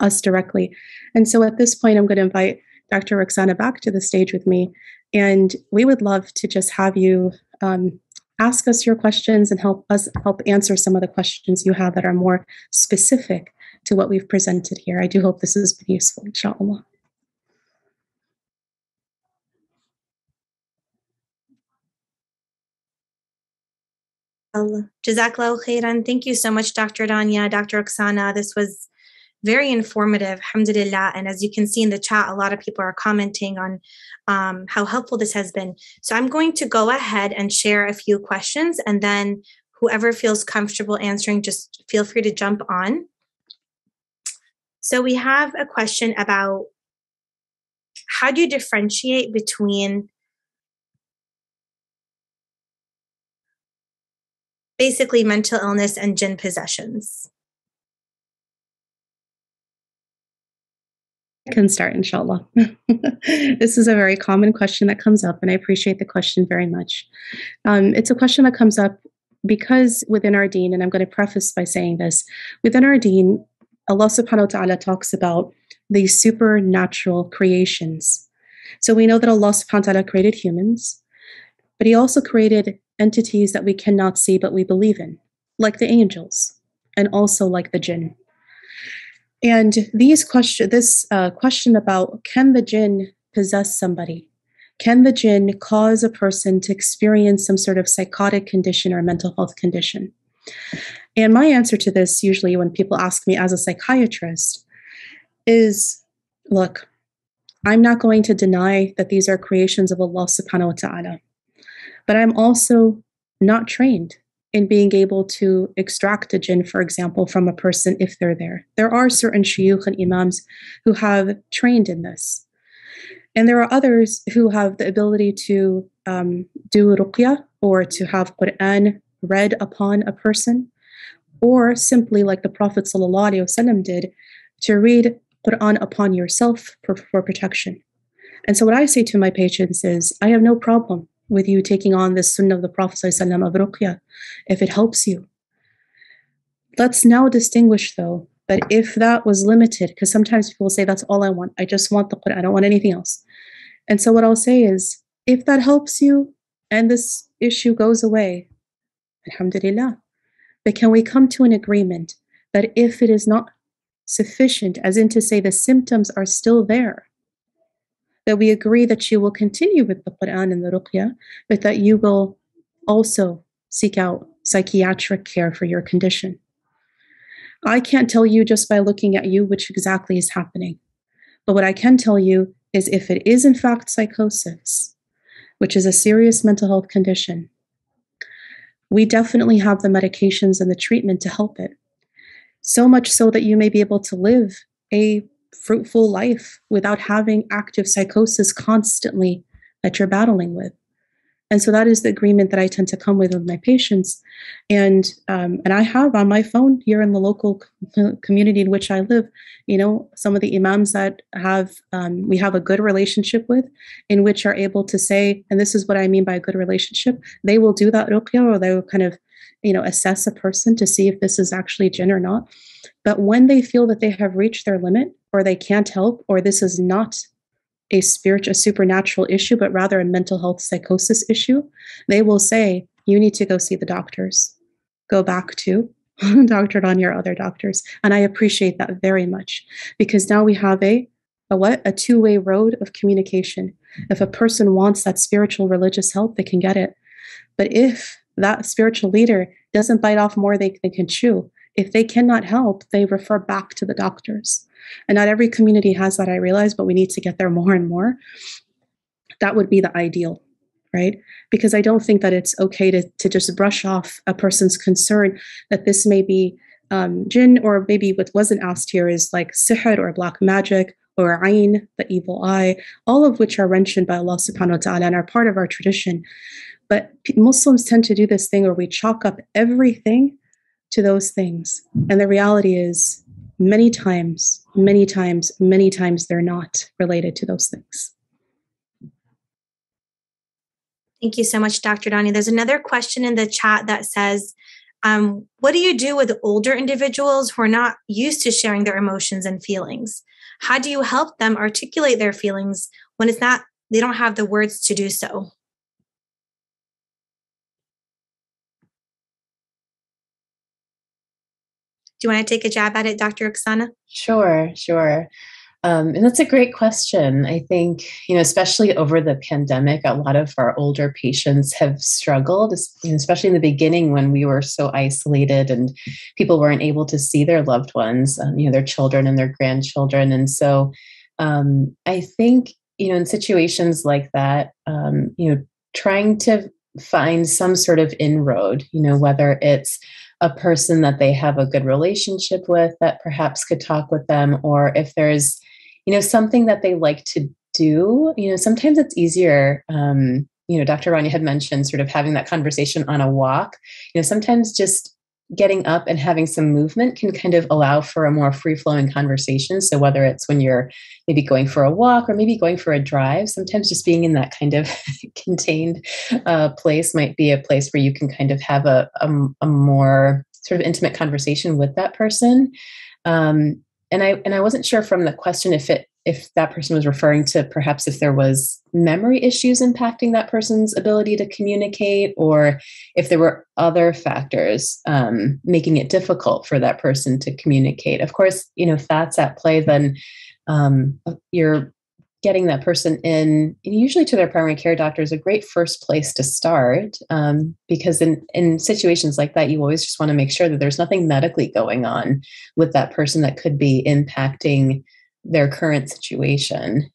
us directly. And so at this point, I'm going to invite Dr. Rukhsana back to the stage with me, and we would love to just have you um, ask us your questions and help us help answer some of the questions you have that are more specific to what we've presented here. I do hope this has been useful, inshallah. Jazakallah khairan. Thank you so much, Dr. Rania, Dr. Rukhsana. This was very informative, alhamdulillah. And as you can see in the chat, a lot of people are commenting on um, how helpful this has been. So I'm going to go ahead and share a few questions, and then whoever feels comfortable answering, just feel free to jump on. So we have a question about how do you differentiate between basically mental illness and jinn possessions. Can start, inshallah. *laughs* this is a very common question that comes up, and I appreciate the question very much. Um, it's a question that comes up because within our deen, and I'm going to preface by saying this within our deen, Allah subhanahu wa ta'ala talks about the supernatural creations. So we know that Allah subhanahu wa ta'ala created humans, but He also created entities that we cannot see but we believe in, like the angels, and also like the jinn. And these question, this uh, question about can the jinn possess somebody? Can the jinn cause a person to experience some sort of psychotic condition or mental health condition? And my answer to this, usually when people ask me as a psychiatrist, is look, I'm not going to deny that these are creations of Allah subhanahu wa ta'ala, but I'm also not trained in being able to extract a jinn, for example, from a person if they're there. There are certain shuyukh and imams who have trained in this. And there are others who have the ability to um, do ruqya or to have Quran read upon a person, or simply like the Prophet ﷺ did, to read Quran upon yourself for, for protection. And so what I say to my patients is, I have no problem with you taking on this sunnah of the Prophet ﷺ of ruqya if it helps you. Let's now distinguish though that if that was limited, because sometimes people say that's all I want, I just want the Quran, I don't want anything else. And so what I'll say is, if that helps you and this issue goes away, alhamdulillah. But can we come to an agreement that if it is not sufficient, as in to say the symptoms are still there, that we agree that you will continue with the Quran and the Ruqya, but that you will also seek out psychiatric care for your condition. I can't tell you just by looking at you which exactly is happening. But what I can tell you is if it is in fact psychosis, which is a serious mental health condition, we definitely have the medications and the treatment to help it. So much so that you may be able to live a fruitful life without having active psychosis constantly that you're battling with. And so that is the agreement that I tend to come with with my patients, and um, and I have on my phone here in the local community in which I live, you know, some of the imams that have um, we have a good relationship with, in which are able to say, and this is what I mean by a good relationship. They will do that ruqya, or they will kind of, you know, assess a person to see if this is actually jinn or not. But when they feel that they have reached their limit, or they can't help, or this is not a spiritual, a supernatural issue, but rather a mental health psychosis issue, they will say, you need to go see the doctors. Go back to *laughs* Dr. on your other doctors. And I appreciate that very much because now we have a, a what? A two-way road of communication. If a person wants that spiritual religious help, they can get it. But if that spiritual leader doesn't bite off more than they can chew, if they cannot help, they refer back to the doctors. And not every community has that, I realize, but we need to get there more and more. That would be the ideal, right? Because I don't think that it's okay to, to just brush off a person's concern that this may be um, jinn, or maybe what wasn't asked here is like sihr or black magic or ayn, the evil eye, all of which are mentioned by Allah subhanahu wa ta'ala and are part of our tradition. But Muslims tend to do this thing where we chalk up everything to those things. And the reality is, many times, many times, many times they're not related to those things. Thank you so much, Dr. Rania. There's another question in the chat that says, um, What do you do with older individuals who are not used to sharing their emotions and feelings? How do you help them articulate their feelings when it's not, they don't have the words to do so? Do you want to take a jab at it, Dr. Rukhsana? Sure, sure. Um, and that's a great question. I think, you know, especially over the pandemic, a lot of our older patients have struggled, especially in the beginning when we were so isolated and people weren't able to see their loved ones, um, you know, their children and their grandchildren. And so um, I think, you know, in situations like that, um, you know, trying to find some sort of inroad, you know, whether it's a person that they have a good relationship with that perhaps could talk with them or if there's you know something that they like to do you know sometimes it's easier um, you know dr rania had mentioned sort of having that conversation on a walk. You know sometimes just getting up and having some movement can kind of allow for a more free flowing conversation. So, whether it's when you're maybe going for a walk or maybe going for a drive, sometimes just being in that kind of *laughs* contained uh, place might be a place where you can kind of have a, a, a more sort of intimate conversation with that person. Um, and I and I wasn't sure from the question if it if that person was referring to perhaps if there was memory issues impacting that person's ability to communicate, or if there were other factors um, making it difficult for that person to communicate. Of course, you know, if that's at play, then um, you're getting that person in usually to their primary care doctor is a great first place to start um, because in, in situations like that you always just want to make sure that there's nothing medically going on with that person that could be impacting their current situation.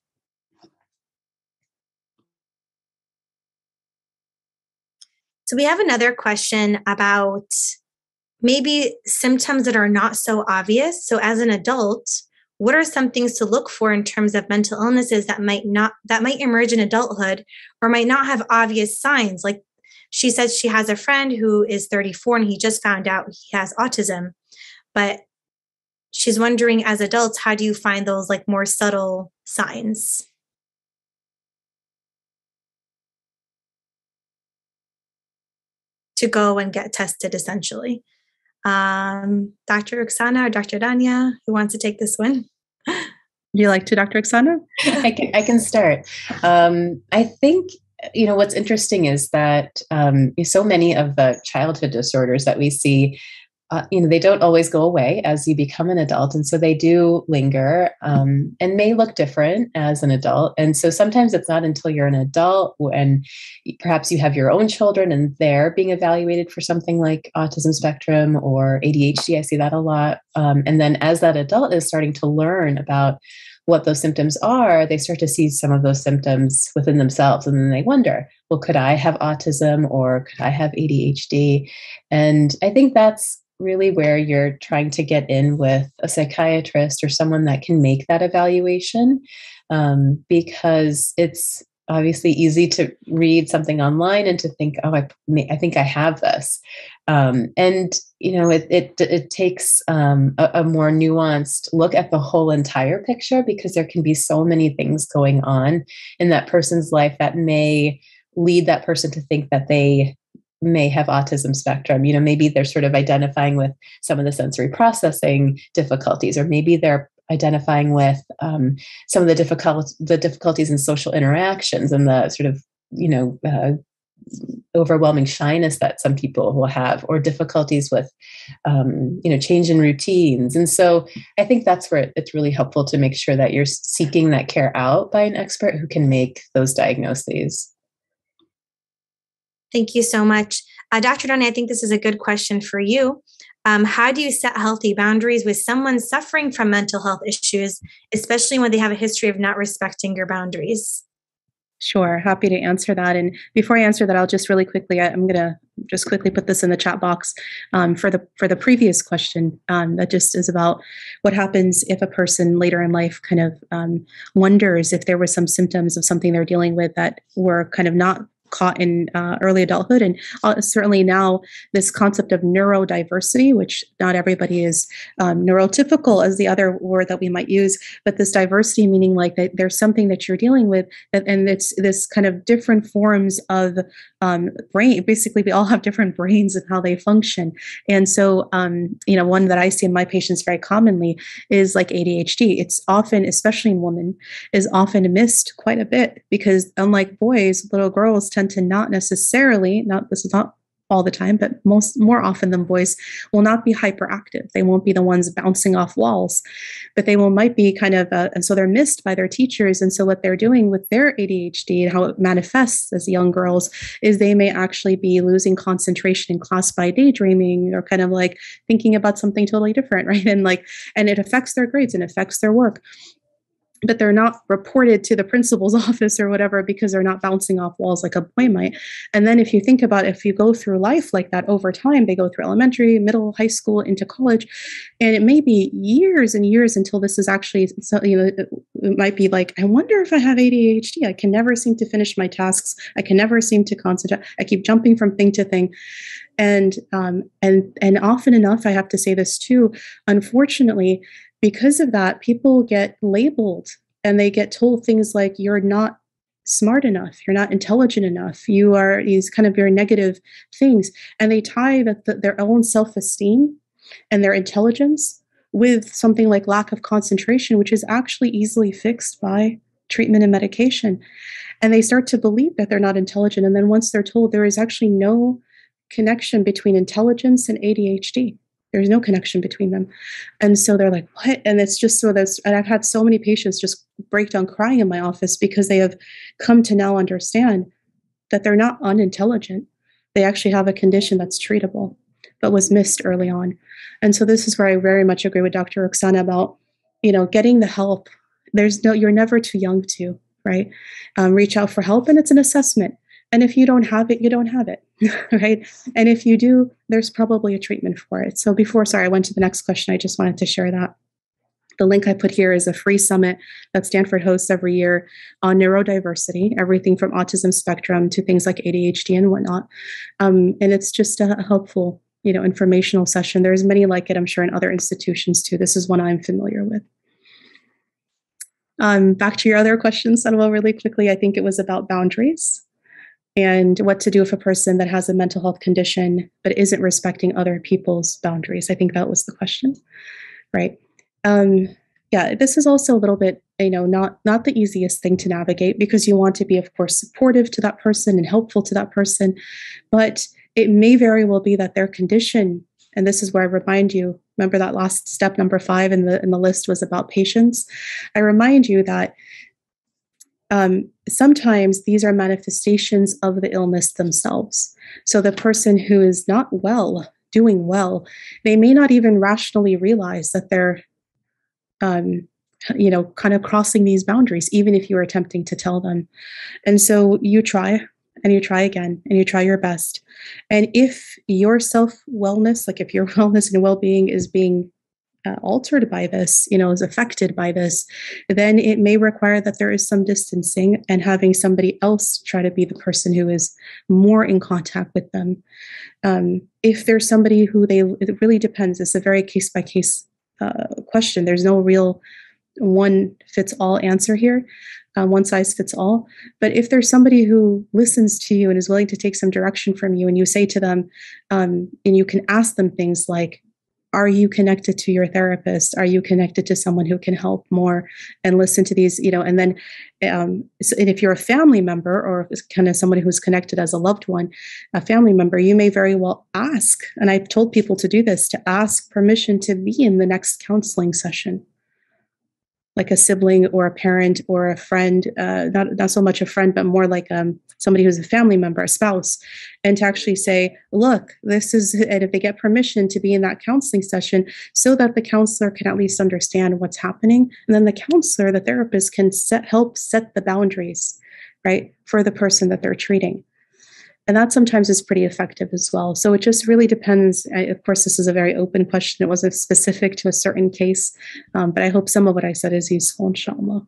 So we have another question about maybe symptoms that are not so obvious. So as an adult what are some things to look for in terms of mental illnesses that might not that might emerge in adulthood or might not have obvious signs? Like she says she has a friend who is 34 and he just found out he has autism but she's wondering as adults how do you find those like more subtle signs to go and get tested essentially um, Dr. Rukhsana or Dr. Rania, who wants to take this one? Would *laughs* you like to, Dr. Rukhsana? *laughs* I can, I can start. Um, I think you know what's interesting is that um, so many of the childhood disorders that we see uh, you know they don't always go away as you become an adult and so they do linger um, and may look different as an adult. And so sometimes it's not until you're an adult and perhaps you have your own children and they're being evaluated for something like autism spectrum or adhd i see that a lot um, and then as that adult is starting to learn about what those symptoms are they start to see some of those symptoms within themselves and then they wonder well could i have autism or could i have adhd and i think that's really where you're trying to get in with a psychiatrist or someone that can make that evaluation um, because it's obviously easy to read something online and to think oh i, I think i have this. Um, and you know it it, it takes um, a, a, more nuanced look at the whole entire picture because there can be so many things going on in that person's life that may lead that person to think that they may have autism spectrum. You know maybe they're sort of identifying with some of the sensory processing difficulties or maybe they're identifying with um, some of the difficult the difficulties in social interactions and the sort of you know uh, overwhelming shyness that some people will have or difficulties with um, you know change in routines. And so i think that's where it's really helpful to make sure that you're seeking that care out by an expert who can make those diagnoses Thank you so much. Uh, Dr. Rania, I think this is a good question for you. Um, how do you set healthy boundaries with someone suffering from mental health issues, especially when they have a history of not respecting your boundaries? Sure, happy to answer that. And before I answer that, I'll just really quickly, I'm going to just quickly put this in the chat box um, for the for the previous question um, that just is about what happens if a person later in life kind of um, wonders if there were some symptoms of something they're dealing with that were kind of not caught in uh, early adulthood. And uh, certainly now, this concept of neurodiversity, which not everybody is um, neurotypical, as the other word that we might use, but this diversity meaning like that there's something that you're dealing with, that, and it's this kind of different forms of um, brain. Basically, we all have different brains and how they function. And so, um, you know, one that I see in my patients very commonly is like ADHD. It's often, especially in women, is often missed quite a bit because unlike boys, little girls tend to not necessarily, not this is not all the time, but most more often than boys will not be hyperactive. They won't be the ones bouncing off walls, but they will might be kind of, uh, and so they're missed by their teachers. And so what they're doing with their ADHD and how it manifests as young girls is they may actually be losing concentration in class by daydreaming or kind of like thinking about something totally different, *laughs* right? And like, and it affects their grades and affects their work but they're not reported to the principal's *laughs* office or whatever because they're not bouncing off walls like a boy might. And then if you think about if you go through life like that over time, they go through elementary, middle, high school, into college, and it may be years and years until this is actually so you know it, might be like I wonder if I have ADHD. I can never seem to finish my tasks. I can never seem to concentrate. I keep jumping from thing to thing and um, and and often enough i have to say this too unfortunately because of that, people get labeled and they get told things like, you're not smart enough, you're not intelligent enough, you are these kind of very negative things. And they tie the, the, their own self esteem and their intelligence with something like lack of concentration, which is actually easily fixed by treatment and medication. And they start to believe that they're not intelligent. And then once they're told there is actually no connection between intelligence and ADHD, there's no connection between them. And so they're like, what? And it's just so that's, and I've had so many patients just break down crying in my office because they have come to now understand that they're not unintelligent. They actually have a condition that's treatable, but was missed early on. And so this is where I very much agree with Dr. Rukhsana about, you know, getting the help. There's no, you're never too young to, right? Um, reach out for help and it's an assessment. And if you don't have it, you don't have it, *laughs* right? And if you do, there's probably a treatment for it. So before, sorry, I went to the next question. I just wanted to share that. The link I put here is a free summit that Stanford hosts every year on neurodiversity, everything from autism spectrum to things like ADHD and whatnot. Um, and it's just a helpful, you know, informational session. There's many like it, I'm sure, in other institutions too. This is one I'm familiar with. Um, back to your other question, Sunwell, really quickly. I think it was about boundaries and what to do if a person that has a mental health condition but isn't respecting other people's boundaries. I think that was the question, right? Um, yeah, this is also a little bit, you know, not not the easiest thing to navigate because you want to be, of course, supportive to that person and helpful to that person, but it may very well be that their condition, and this is where I remind you, remember that last step number five in the in the list was about patience. I remind you that um, sometimes these are manifestations of the illness themselves. So the person who is not well, doing well, they may not even rationally realize that they're um, you know, kind of crossing these boundaries, even if you are attempting to tell them. And so you try and you try again and you try your best. And if your self wellness, like if your *laughs* wellness and well being is being uh, altered by this, you know, is affected by this, then it may require that there is some distancing and having somebody else try to be the person who is more in contact with them. Um, if there's somebody who they, it really depends. It's a very case by case question. There's no real one fits all answer here, uh, one size fits all. But if there's somebody who listens to you and is willing to take some direction from you, and you say to them, um, and you can ask them things like, are you connected to your therapist? Are you connected to someone who can help more and listen to these you know and then um, so, and if you're a family member or kind of somebody who's connected as a loved one a family member you may very well ask and i've told people to do this to ask permission to be in the next counseling session like a sibling or a parent or a friend, uh, not not so much a friend, but more like um, somebody who's a family member, a spouse, and to actually say, look, this is, and if they get permission to be in that counseling session, so that the counselor can at least understand what's happening, and then the counselor, the therapist, can set help set the boundaries, right, for the person that they're treating and that sometimes is pretty effective as well. So it just really depends. Of course, this is a very open question. It wasn't specific to a certain case, um, but I hope some of what I said is useful, inshallah.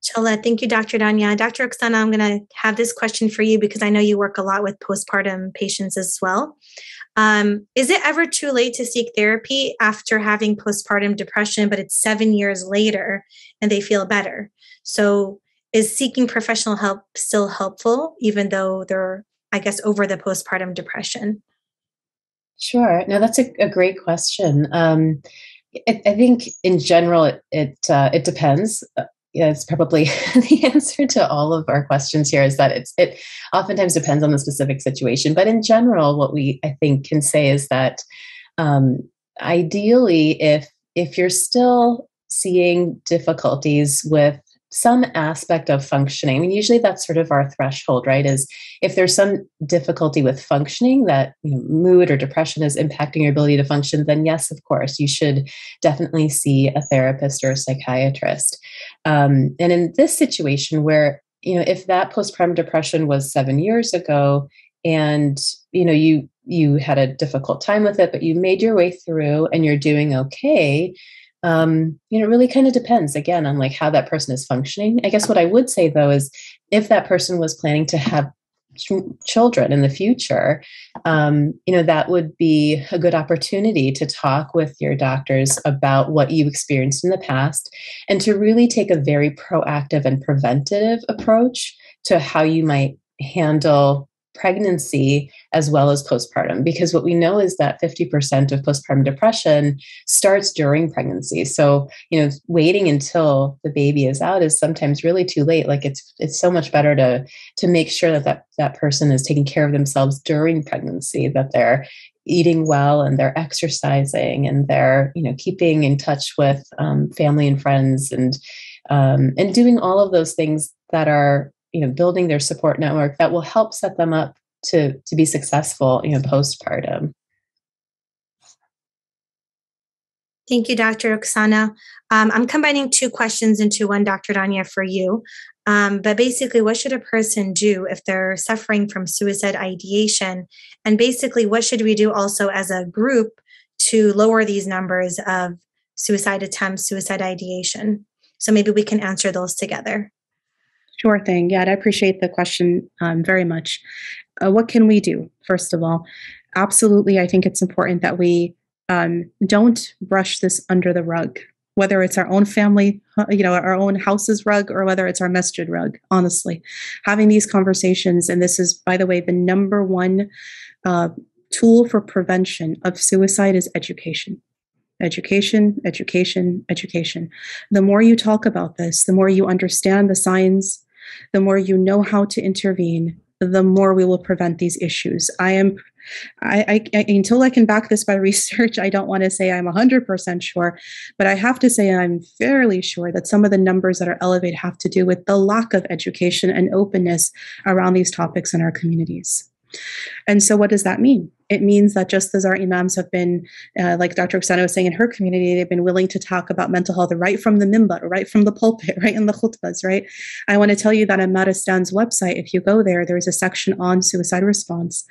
Inshallah. Thank you, Dr. Rania. Dr. Rukhsana, I'm going to have this question for you because I know you work a lot with postpartum patients as well. Um, is it ever too late to seek therapy after having postpartum depression, but it's seven years later and they feel better? So, is seeking professional help still helpful, even though they're, I guess, over the postpartum depression? Sure. No, that's a, a great question. Um, I, I, think in general, it it, uh, it depends. Uh, yeah, it's probably *laughs* the answer to all of our questions here is that it's it oftentimes depends on the specific situation. But in general, what we I think can say is that um, ideally, if if you're still seeing difficulties with some aspect of functioning. I mean, usually that's sort of our threshold, right? Is if there's some difficulty with functioning that you know, mood or depression is impacting your ability to function, then yes, of course, you should definitely see a therapist or a psychiatrist. Um, and in this situation, where you know, if that postpartum depression was seven years ago, and you know, you you had a difficult time with it, but you made your way through and you're doing okay um, you know, it really kind of depends again on like how that person is functioning. I guess what I would say though is if that person was planning to have ch- children in the future, um, you know, that would be a good opportunity to talk with your doctors about what you experienced in the past and to really take a very proactive and preventative approach to how you might handle pregnancy as well as postpartum because what we know is that 50% of postpartum depression starts during pregnancy. So you know waiting until the baby is out is sometimes really too late. Like it's it's so much better to to make sure that that, that person is taking care of themselves during pregnancy that they're eating well and they're exercising and they're you know keeping in touch with um, family and friends and um, and doing all of those things that are you know building their support network that will help set them up to to be successful you know postpartum Thank you, Dr. Rukhsana. Um, I'm combining two questions into one, Dr. Rania, for you. Um, but basically, what should a person do if they're suffering from suicide ideation? And basically, what should we do also as a group to lower these numbers of suicide attempts, suicide ideation? So maybe we can answer those together. Sure thing. Yeah, I appreciate the question um, very much. Uh, what can we do, first of all? Absolutely, I think it's important that we um, don't brush this under the rug, whether it's our own family, uh, you know, our own house's rug, or whether it's our masjid rug. Honestly, having these conversations, and this is, by the way, the number one uh, tool for prevention of suicide is education. Education, education, education. The more you talk about this, the more you understand the signs, the more you know how to intervene, the more we will prevent these issues. I am, I, I, until I can back this by *laughs* research, I don't want to say I'm 100% sure, but I have to say I'm fairly sure that some of the numbers that are elevated have to do with the lack of education and openness around these topics in our communities. And so, what does that mean? It means that just as our imams have been, uh, like Dr. Rukhsana was saying in her community, they've been willing to talk about mental health right from the mimbar, right from the pulpit, *laughs* right in the khutbas, right? I want to tell you that on Maristan's website, if you go there, there's a section on suicide response,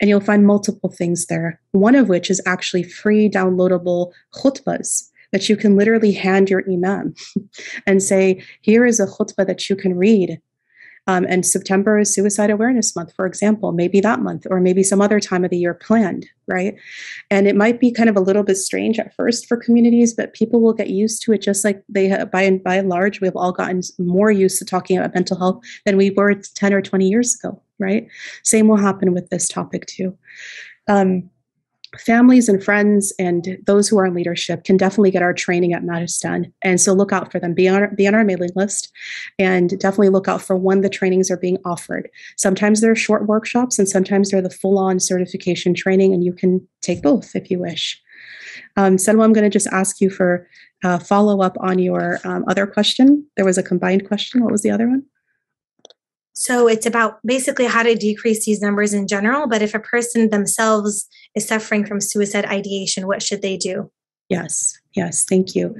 and you'll find multiple things there. One of which is actually free downloadable khutbas that you can literally hand your imam *laughs* and say, here is a khutbah that you can read um, and September is Suicide Awareness Month, for example, maybe that month or maybe some other time of the year planned, right? And it might be kind of a little bit strange at first for communities, but people will get used to it just like they have, by and by and large, we've all gotten more used to talking about mental health than we were 10 or 20 years ago, right? Same will happen with this topic too. Um, families and friends and those who are in leadership can definitely get our training at Maristan. And so look out for them. Be on, be on our mailing list and definitely look out for when the trainings are being offered. Sometimes they're short workshops and sometimes they're the full on certification training, and you can take both if you wish. Um, Selma, I'm going to just ask you for uh, follow up on your um, other question. There was a combined question. What was the other one? So it's about basically how to decrease these numbers in general. But if a person themselves is suffering from suicide ideation, what should they do? Yes, yes, thank you.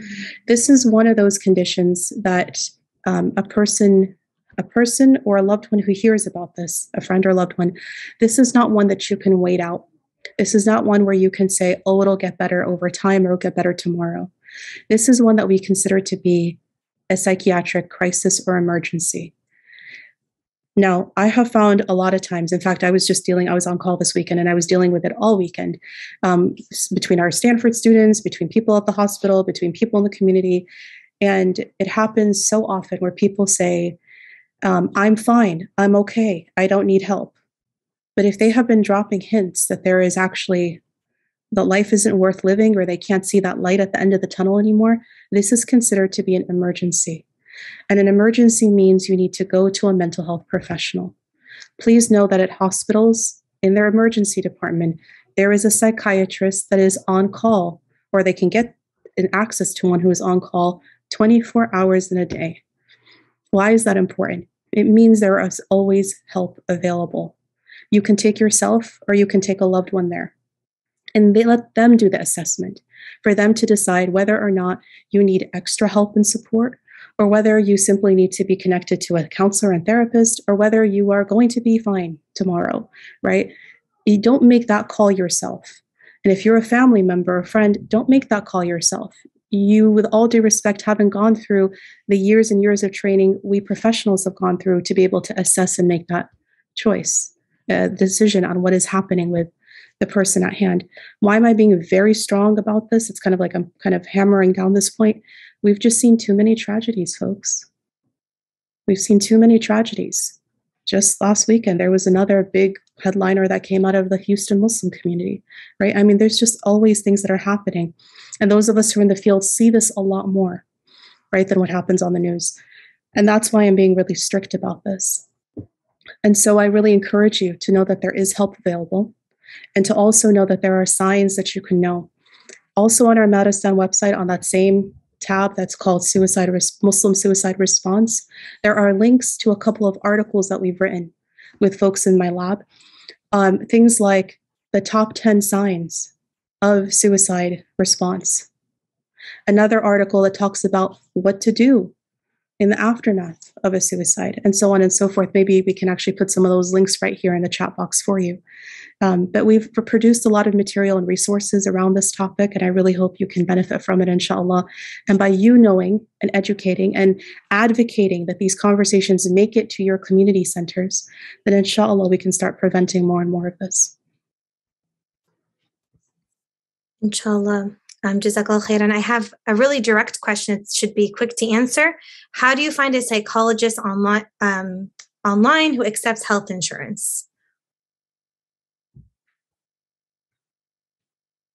This is one of those conditions that um, a person a person or a loved one who hears about this, a friend or loved one, this is not one that you can wait out. This is not one where you can say, oh, it'll get better over time or it'll get better tomorrow. This is one that we consider to be a psychiatric crisis or emergency. Now, I have found a lot of times, in fact, I was just dealing, I was on call this weekend and I was dealing with it all weekend um, between our Stanford students, between people at the hospital, between people in the community. And it happens so often where people say, um, I'm fine, I'm okay, I don't need help. But if they have been dropping hints that there is actually that life isn't worth living or they can't see that light at the end of the tunnel anymore, this is considered to be an emergency. And an emergency means you need to go to a mental health professional. Please know that at hospitals, in their emergency department, there is a psychiatrist that is on call, or they can get an access to one who is on call 24 hours in a day. Why is that important? It means there is always help available. You can take yourself or you can take a loved one there. And they let them do the assessment for them to decide whether or not you need extra help and support or whether you simply need to be connected to a counselor and therapist, or whether you are going to be fine tomorrow, right? You don't make that call yourself. And if you're a family member, a friend, don't make that call yourself. You, with all due respect, haven't gone through the years and years of training we professionals have gone through to be able to assess and make that choice, uh, decision on what is happening with the person at hand. Why am I being very strong about this? It's kind of like I'm kind of hammering down this point We've just seen too many tragedies, folks. We've seen too many tragedies. Just last weekend, there was another big headliner that came out of the Houston Muslim community, right? I mean, there's just always things that are happening. And those of us who are in the field see this a lot more, right, than what happens on the news. And that's why I'm being really strict about this. And so I really encourage you to know that there is help available and to also know that there are signs that you can know. Also on our Maristan website, on that same tab that's called suicide Muslim suicide response, there are links to a couple of articles that we've written with folks in my lab. Um, things like the top 10 signs of suicide response. Another article that talks about what to do in the aftermath of a suicide, and so on and so forth. Maybe we can actually put some of those links right here in the chat box for you. Um, but we've produced a lot of material and resources around this topic, and I really hope you can benefit from it, inshallah. And by you knowing and educating and advocating that these conversations make it to your community centers, then inshallah we can start preventing more and more of this. Inshallah. Um, Jazakallah khairan. I have a really direct question. It should be quick to answer. How do you find a psychologist online, um, online who accepts health insurance?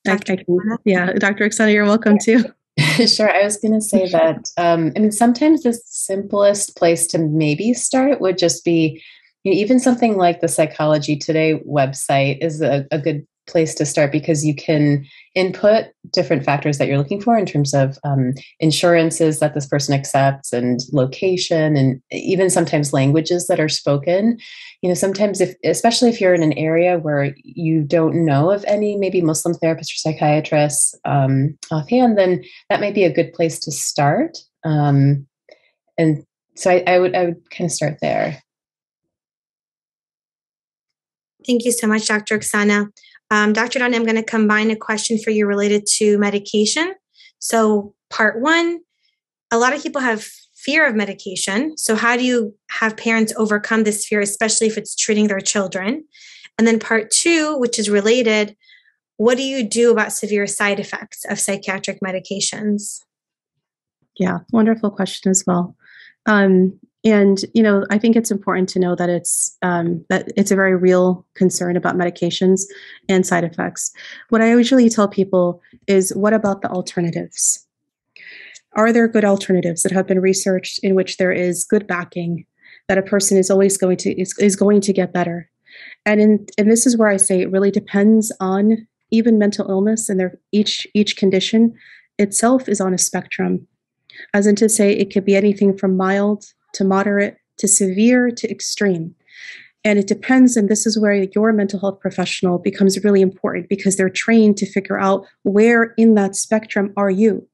I, I can, yeah, Dr. Rukhsana, you're welcome too. *laughs* *laughs* sure. I was going to say that. Um, I mean, sometimes the simplest place to maybe start would just be you know, even something like the Psychology Today website is a, a good place to start because you can input different factors that you're looking for in terms of um, insurances that this person accepts and location and even sometimes languages that are spoken you know sometimes if especially if you're in an area where you don't know of any maybe muslim therapists or psychiatrists um, offhand then that might be a good place to start um, and so I, I would i would kind of start there Thank you so much, Dr. Rukhsana. Um, Dr. Don, I'm going to combine a question for you related to medication. So, part one, a lot of people have fear of medication. So, how do you have parents overcome this fear, especially if it's treating their children? And then, part two, which is related, what do you do about severe side effects of psychiatric medications? Yeah, wonderful question as well. Um, and you know i think it's important to know that it's um, that it's a very real concern about medications and side effects. What i usually tell people is what about the alternatives? Are there good alternatives that have been researched in which there is good backing that a person is always going to is, is going to get better? And in and this is where i say it really depends on even mental illness and their each each condition itself is on a spectrum. As in to say it could be anything from mild to moderate to severe to extreme. And it depends, and this is where your mental health professional becomes really important because they're trained to figure out where in that spectrum are you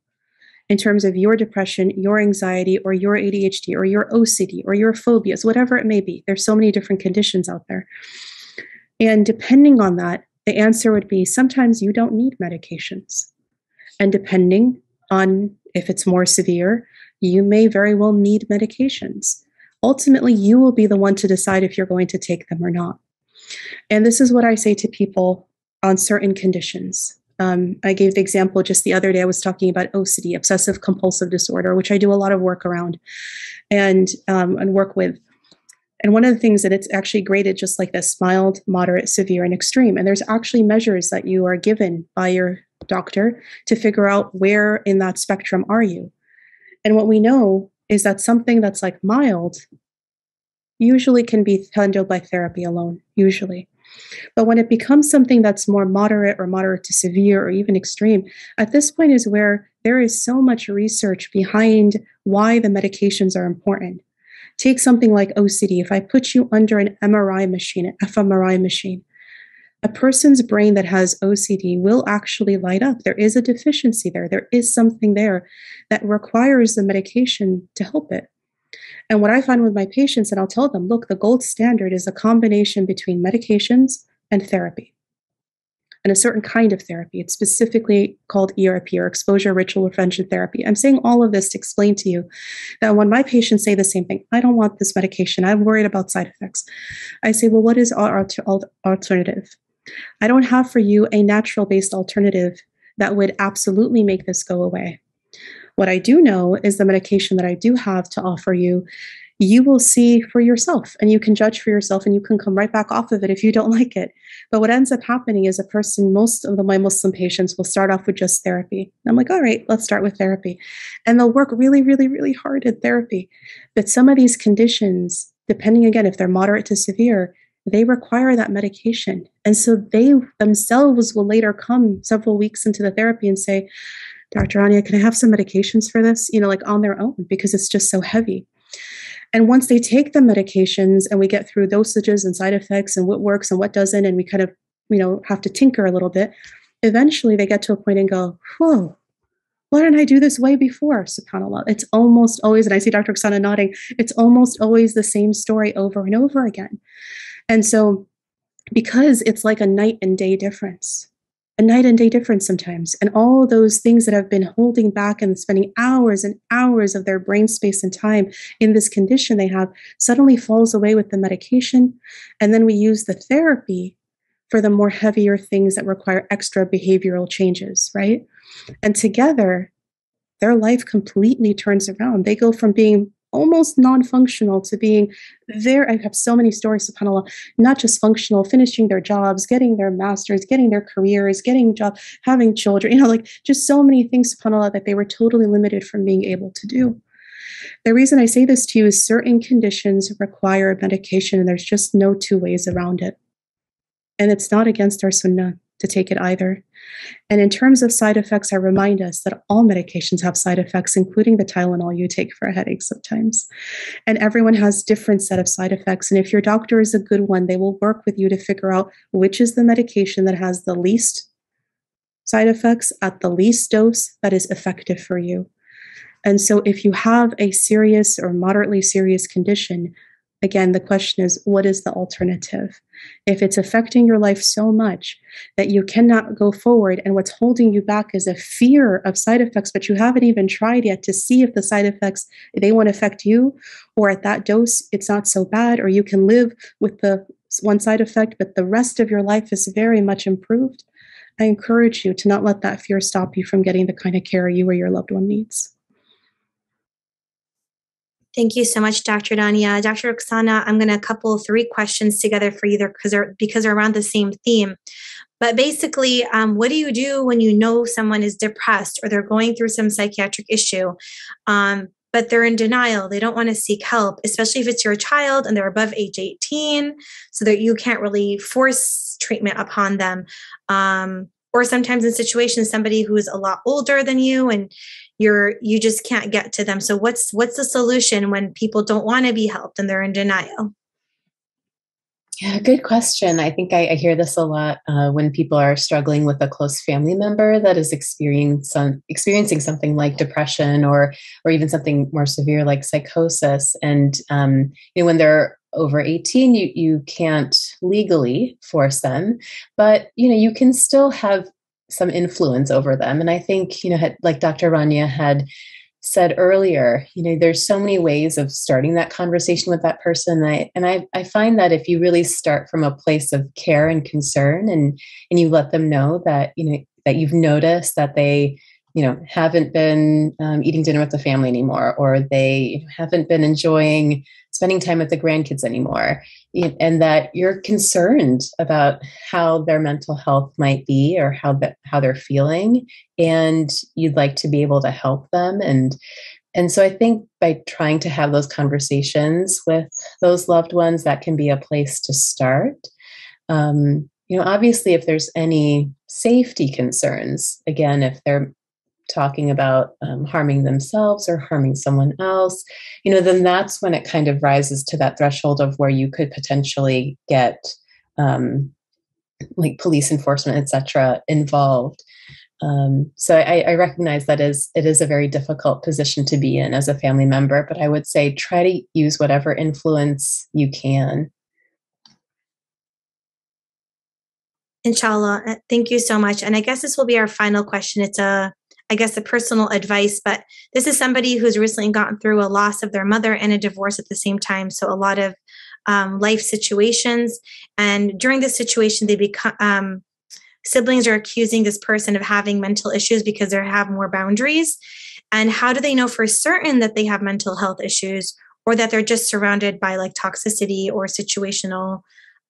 in terms of your depression, your anxiety, or your ADHD, or your OCD, or your phobias, whatever it may be. There's so many different conditions out there. And depending on that, the answer would be sometimes you don't need medications. And depending on if it's more severe, you may very well need medications. Ultimately, you will be the one to decide if you're going to take them or not. And this is what I say to people on certain conditions. Um, I gave the example just the other day. I was talking about OCD, obsessive compulsive disorder, which I do a lot of work around and um, and work with. And one of the things that it's actually graded just like this mild, moderate, severe, and extreme. And there's actually measures that you are given by your doctor to figure out where in that spectrum are you. And what we know is that something that's like mild usually can be handled by therapy alone, usually. But when it becomes something that's more moderate or moderate to severe or even extreme, at this point is where there is so much research behind why the medications are important. Take something like OCD. If I put you under an MRI machine, an fMRI machine, a person's brain that has OCD will actually light up. There is a deficiency there. There is something there that requires the medication to help it. And what I find with my patients, and I'll tell them, look, the gold standard is a combination between medications and therapy, and a certain kind of therapy. It's specifically called ERP or exposure ritual prevention therapy. I'm saying all of this to explain to you that when my patients say the same thing, I don't want this medication, I'm worried about side effects. I say, well, what is our alternative? I don't have for you a natural based alternative that would absolutely make this go away. What I do know is the medication that I do have to offer you you will see for yourself and you can judge for yourself and you can come right back off of it if you don't *laughs* like it. But what ends up happening is a person, most of my Muslim patients will start off with just therapy. And I'm like, all right, let's start with therapy. And they'll work really, really, really hard at therapy. But some of these conditions, depending again, if they're moderate to severe, they require that medication. And so they themselves will later come several weeks into the therapy and say, Dr. Rania, can I have some medications for this? You know, like on their own because it's just so heavy. And once they take the medications and we get through dosages and side effects and what works and what doesn't, and we kind of, you know, have to tinker a little bit, eventually they get to a point and go, whoa, why didn't I do this way before? SubhanAllah. It's almost always, and I see Dr. Rukhsana nodding, it's almost always the same story over and over again. And so, because it's like a night and day difference, a night and day difference sometimes. And all those things that have been holding back and spending hours and hours of their brain space and time in this condition they have suddenly falls away with the medication. And then we use the therapy for the more heavier things that require extra behavioral changes, right? And together, their life completely turns around. They go from being almost non-functional to being there. I have so many stories subhanallah not just functional finishing their jobs getting their masters getting their careers getting job having children *laughs* you know like just so many things subhanallah that they were totally limited from being able to do. The reason i say this to you is certain conditions require medication and there's just no two ways around it. And it's not against our sunnah to take it either. And in terms of side effects, I remind us that all medications have side effects, including the Tylenol you take for a headache sometimes. And everyone has different set of side effects. And if your doctor is a good one, they will work with you to figure out which is the medication that has the least side effects at the least dose that is effective for you. And so if you have a serious or moderately serious condition, Again, the question is what is the alternative? If it's affecting your life so much that you cannot go forward, and what's holding you back is a fear of side effects, but you haven't even tried yet to see if the side effects they won't affect you, or at that dose it's not so bad, or you can live with the one side effect, but the rest of your life is very much improved. I encourage you to not let that fear stop you from getting the kind of care you or your loved one needs. Thank you so much, Dr. Rania. Dr. Rukhsana, I'm going to couple three questions together for you because they're, because they're around the same theme. But basically, um, what do you do when you know someone is depressed or they're going through some psychiatric issue, um, but they're in denial? They don't want to seek help, especially if it's your child and they're above age 18, so that you can't really force treatment upon them. Um, or sometimes in situations, somebody who's a lot older than you and you're you just can't get to them so what's what's the solution when people don't want to be helped and they're in denial yeah, good question. I think I, I hear this a lot uh, when people are struggling with a close family member that is experiencing experiencing something like depression or or even something more severe like psychosis. And um, you know, when they're over 18, you you can't legally force them, but you know you can still have some influence over them. And I think, you know, had, like Dr. Rania had said earlier, you know, there's so many ways of starting that conversation with that person. And I, and I, I find that if you really start from a place of care and concern and, and you let them know that, you know, that you've noticed that they, you know, haven't been um, eating dinner with the family anymore, or they haven't been enjoying spending time with the grandkids anymore and that you're concerned about how their mental health might be or how that how they're feeling and you'd like to be able to help them. And and so i think by trying to have those conversations with those loved ones that can be a place to start. Um, you know obviously if there's any safety concerns again if they're talking about um, harming themselves or harming someone else, you know, then that's when it kind of rises to that threshold of where you could potentially get um, like police enforcement, etc., involved. Um, so I, I recognize that is it is a very difficult position to be in as a family member, but I would say try to use whatever influence you can. Inshallah. Uh, thank you so much. And I guess this will be our final question. It's a I guess, a personal advice, but this is somebody who's recently gotten through a loss of their mother and a divorce at the same time. So a lot of um, life situations. And during this situation, they become um, siblings are accusing this person of having mental issues because they have more boundaries. And how do they know for certain that they have mental health issues? or that they're just surrounded by like toxicity or situational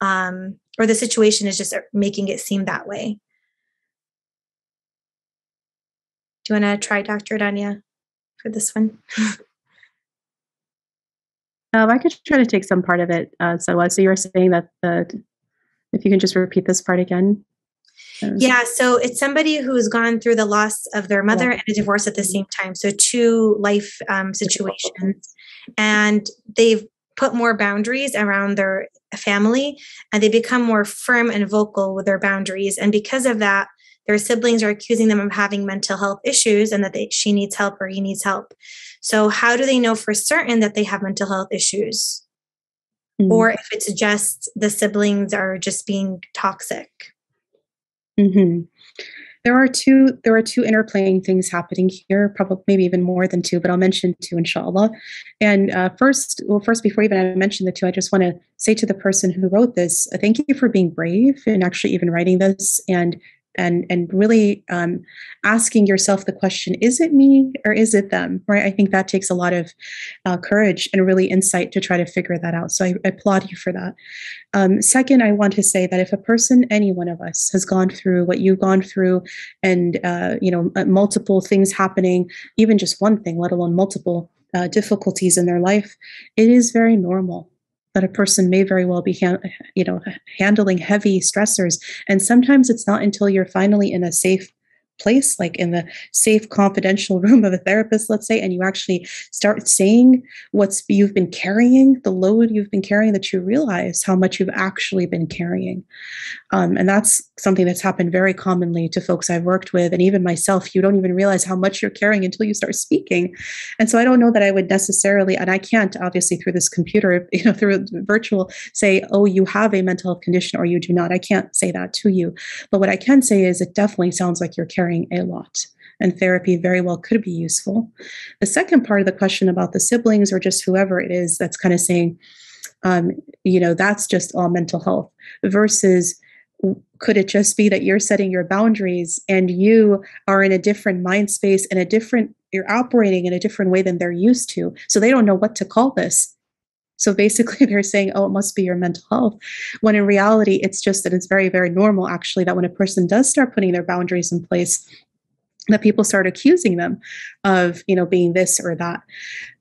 um, or the situation is just making it seem that way do you want to try dr Rania for this one *laughs* um, i could try to take some part of it uh, so, uh, so you were saying that the if you can just repeat this part again yeah, so it's somebody who's gone through the loss of their mother yeah. and a divorce at the same time. So two life um, situations, and they've put more boundaries around their family, and they become more firm and vocal with their boundaries. And because of that, their siblings are accusing them of having mental health issues and that they, she needs help or he needs help. So how do they know for certain that they have mental health issues? Mm-hmm. Or if it's just the siblings are just being toxic? Mm-hmm. There are two. There are two interplaying things happening here. Probably, maybe even more than two, but I'll mention two, inshallah. And uh, first, well, first, before even I mention the two, I just want to say to the person who wrote this, uh, thank you for being brave and actually even writing this and and and really um, asking yourself the question is it me or is it them right? I think that takes a lot of uh, courage and really insight to try to figure that out. So i, I applaud you for that. Um, second i want to say that if a person any one of us has gone through what you've gone through and uh, you know multiple things happening even just one thing let alone multiple uh, difficulties in their life it is very normal that a person may very well be you know handling heavy stressors. And sometimes it's not until you're finally in a safe place, like in the safe, confidential *laughs* room of a therapist, let's say, and you actually start saying what's you've been carrying, the load you've been carrying, that you realize how much you've actually been carrying. Um, and that's something that's happened very commonly to folks I've worked with, and even myself. You don't even realize how much you're carrying until you start speaking. And so I don't know that I would necessarily, and I can't obviously through this computer, *laughs* you know, through virtual, say, oh, you have a mental health condition or you do not. I can't say that to you. But what I can say is it definitely sounds like you're carrying a lot. And therapy very well could be useful. The second part of the question about the siblings or just whoever it is that's kind of saying, um, you know, that's just all mental health versus could it just be that you're setting your boundaries and you are in a different mind space in a different you're operating in a different way than they're used to so they don't know what to call this so basically, *laughs* they're saying, oh, it must be your mental health. When in reality, it's just that it's very, very normal, actually, that when a person does start putting their boundaries in place, that people start accusing them of, you know, being this or that.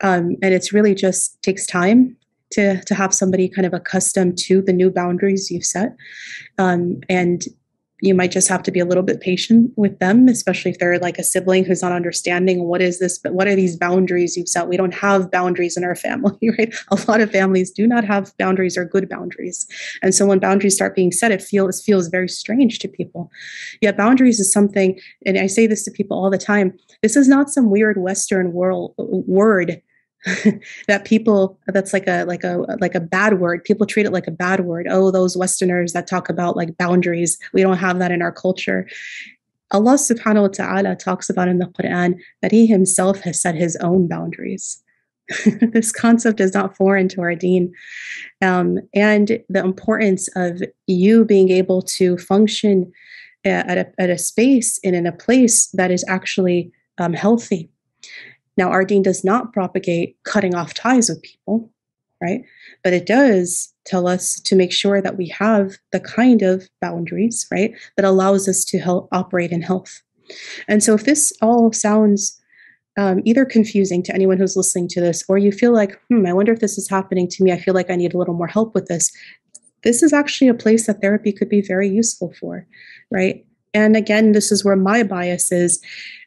Um, and it's really just takes time to, to have somebody kind of accustomed to the new boundaries you've set. Um, and you might just have to be a little bit patient with them, especially if they're like a sibling who's not understanding what is this, but what are these boundaries you've set? We don't have boundaries in our family, *laughs* right? A lot of families do not have boundaries or good boundaries. And so when boundaries start being set, it feels feels very strange to people. Yet boundaries is something, and I say this to people all the time, this is not some weird Western world word *laughs* that people that's like a like a like a bad word. People treat it like a bad word. Oh those westerners that talk about like boundaries. We don't have that in our culture. Allah subhanahu wa ta'ala talks about in the quran that he himself has set his own boundaries. *laughs* This concept is not foreign to our deen. Um, and the importance of you being able to function at a, at a space and in a place that is actually um, healthy now, our deen does not propagate cutting off ties with people, right? But it does tell us to make sure that we have the kind of boundaries, right, that allows us to help operate in health. And so, if this all sounds um, either confusing to anyone who's listening to this, or you feel like, hmm, I wonder if this is happening to me, I feel like I need a little more help with this, this is actually a place that therapy could be very useful for, right? And again, this is where my bias is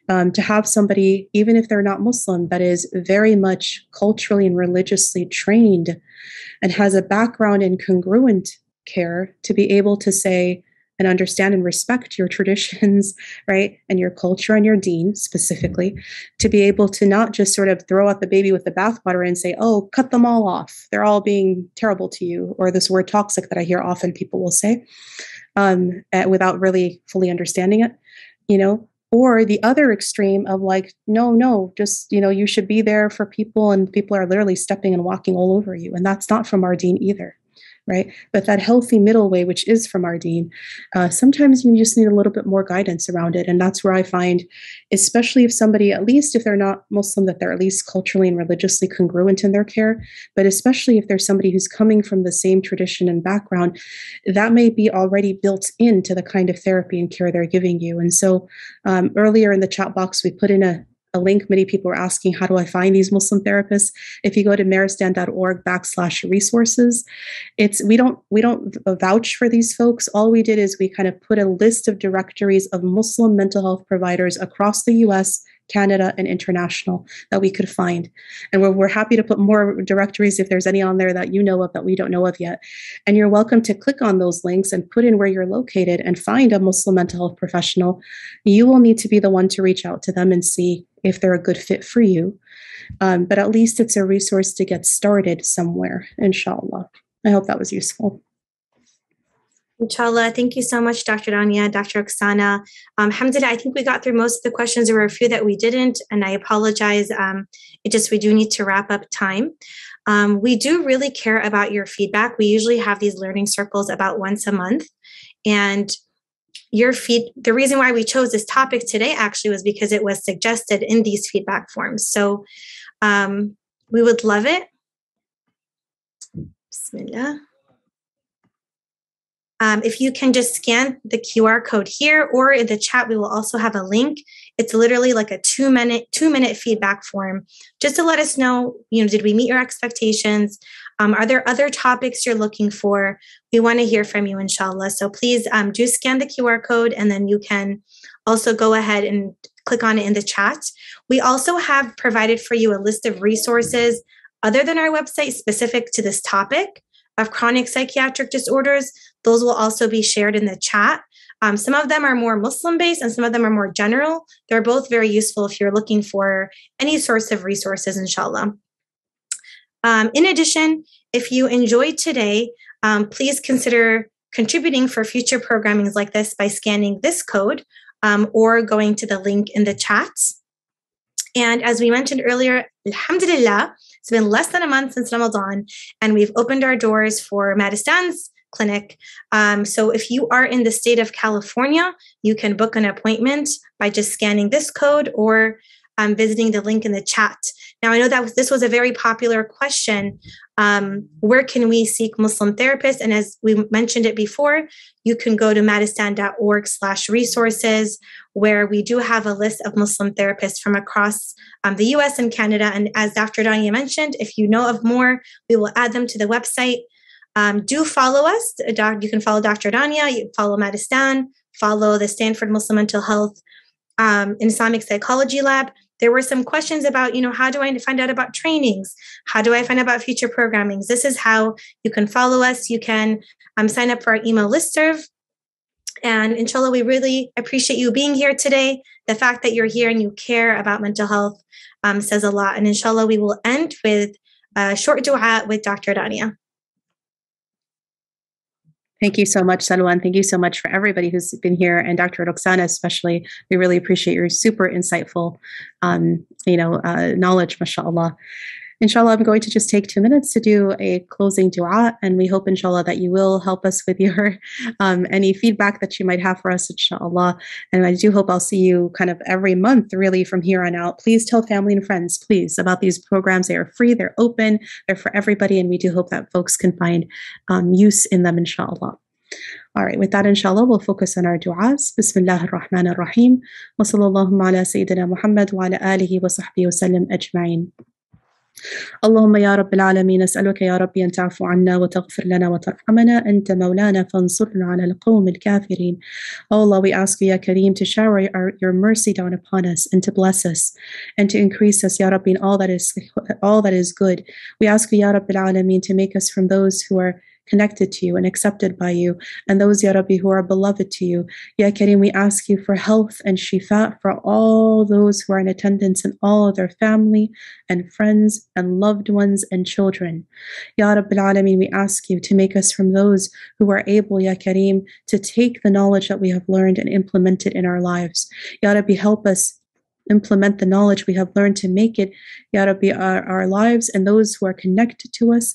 um, to have somebody, even if they're not Muslim, that is very much culturally and religiously trained and has a background in congruent care to be able to say and understand and respect your *laughs* traditions, right? And your culture and your deen specifically, to be able to not just sort of throw out the baby with the bathwater and say, oh, cut them all off. They're all being terrible to you, or this word toxic that I hear often people will say um, without really fully understanding it, you know, or the other extreme of like no no just you know you should be there for people and people are literally stepping and walking all over you. And that's not from our deen either right? But that healthy middle way, which is from our deen, uh, sometimes you just need a little bit more guidance around it. And that's where I find, especially if somebody, at least if they're not Muslim, that they're at least culturally and religiously congruent in their care, but especially if there's somebody who's coming from the same tradition and background, that may be already built into the kind of therapy and care they're giving you. And so um, earlier in the chat box, we put in a, link. Many people are asking, how do I find these Muslim therapists? If you go to maristan.org backslash resources, it's we don't we don't vouch for these folks. All we did is we kind of put a list of directories of Muslim mental health providers across the US Canada, and international that we could find. And we're, we're happy to put more directories if there's any on there that you know of that we don't know of yet. And you're welcome to click on those links and put in where you're located and find a Muslim mental health professional. You will need to be the one to reach out to them and see if they're a good fit for you. Um, but at least it's a resource to get started somewhere, inshallah. I hope that was useful. Inshallah. Thank you so much, Dr. Rania, Dr. Rukhsana. Um, Alhamdulillah, I think we got through most of the questions. There were a few that we didn't, and I apologize. Um, it just, we do need to wrap up time. Um, we do really care about your feedback. We usually have these learning circles about once a month. And your feed, the reason why we chose this topic today actually was because it was suggested in these feedback forms. So um, we would love it. Bismillah. Um, if you can just scan the QR code here or in the chat, we will also have a link. It's literally like a two minute, two minute feedback form just to let us know, you know, did we meet your expectations? Um, are there other topics you're looking for? We want to hear from you, inshallah. So please um, do scan the QR code and then you can also go ahead and click on it in the chat. We also have provided for you a list of resources other than our website specific to this topic of chronic psychiatric disorders those will also be shared in the chat. Um, some of them are more Muslim based and some of them are more general. They're both very useful if you're looking for any source of resources, inshallah. Um, in addition, if you enjoyed today, um, please consider contributing for future programmings like this by scanning this code um, or going to the link in the chat. And as we mentioned earlier, Alhamdulillah, it's been less than a month since Ramadan, and we've opened our doors for Maristan's clinic. Um, so if you are in the state of California, you can book an appointment by just scanning this code or um, visiting the link in the chat. Now, I know that this was a very popular question. Um, where can we seek Muslim therapists? And as we mentioned it before, you can go to maristan.org slash resources, where we do have a list of Muslim therapists from across um, the US and Canada. And as Dr. Rania mentioned, if you know of more, we will add them to the website. Um, do follow us. You can follow Dr. Rania, you follow Maristan, follow the Stanford Muslim Mental Health um, Islamic Psychology Lab. There were some questions about, you know, how do I find out about trainings? How do I find out about future programmings? This is how you can follow us. You can um, sign up for our email listserv. And inshallah, we really appreciate you being here today. The fact that you're here and you care about mental health um, says a lot. And inshallah, we will end with a short dua with Dr. Rania. Thank you so much, Salwan. Thank you so much for everybody who's been here, and Dr. Rukhsana especially. We really appreciate your super insightful, um, you know, uh, knowledge, mashallah. Inshallah, I'm going to just take two minutes to do a closing dua, and we hope, inshallah, that you will help us with your *laughs* um, any feedback that you might have for us, inshallah. And I do hope I'll see you kind of every month, really, from here on out. Please tell family and friends, please, about these programs. They are free, they're open, they're for everybody, and we do hope that folks can find um, use in them, inshallah. All right, with that, inshallah, we'll focus on our du'as. Bismillah ar-Rahman ar-Rahim. Wa sallallahu ala Sayyidina Muhammad wa ala alihi wa sahbihi wa sallam ajma'in. اللهم يا رب العالمين أسألك يا ربي أن تعفو عنا وتغفر لنا وترحمنا أنت مولانا فانصرنا على القوم الكافرين Oh Allah, we ask you, Ya Kareem, to shower our, your mercy down upon us and to bless us and to increase us, Ya Rabbi, in all that is, all that is good. We ask you, Ya Rabbi al-Alameen, to make us from those who are connected to you and accepted by you, and those, Ya Rabbi, who are beloved to you. Ya Kareem, we ask you for health and shifa for all those who are in attendance and all of their family and friends and loved ones and children. Ya Rabbi Alameen, we ask you to make us from those who are able, Ya Kareem, to take the knowledge that we have learned and implement it in our lives. Ya Rabbi, help us implement the knowledge we have learned to make it, Ya Rabbi, our, our lives and those who are connected to us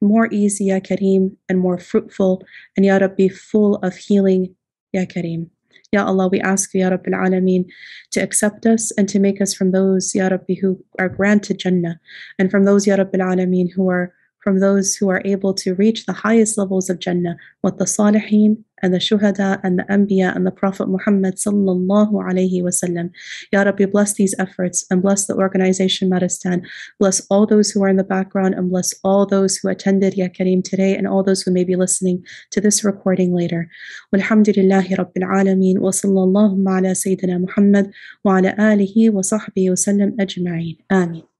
more easy, Ya Kareem, and more fruitful, and Ya Rabbi, full of healing, Ya Kareem. Ya Allah, we ask Ya Rabbil Alameen to accept us and to make us from those, Ya Rabbi, who are granted Jannah, and from those, Ya Rabbil Alameen, who are from those who are able to reach the highest levels of Jannah with the Salihin and the Shuhada and the Anbiya and the Prophet Muhammad sallallahu alayhi wasallam. Ya Rabbi, bless these efforts and bless the organization Maristan. Bless all those who are in the background and bless all those who attended Ya Kareem today and all those who may be listening to this recording later. Walhamdulillahi Rabbil Alameen wa sallallahu ala Sayyidina Muhammad wa ala alihi wa sahbihi wa sallam ajma'in. Ameen.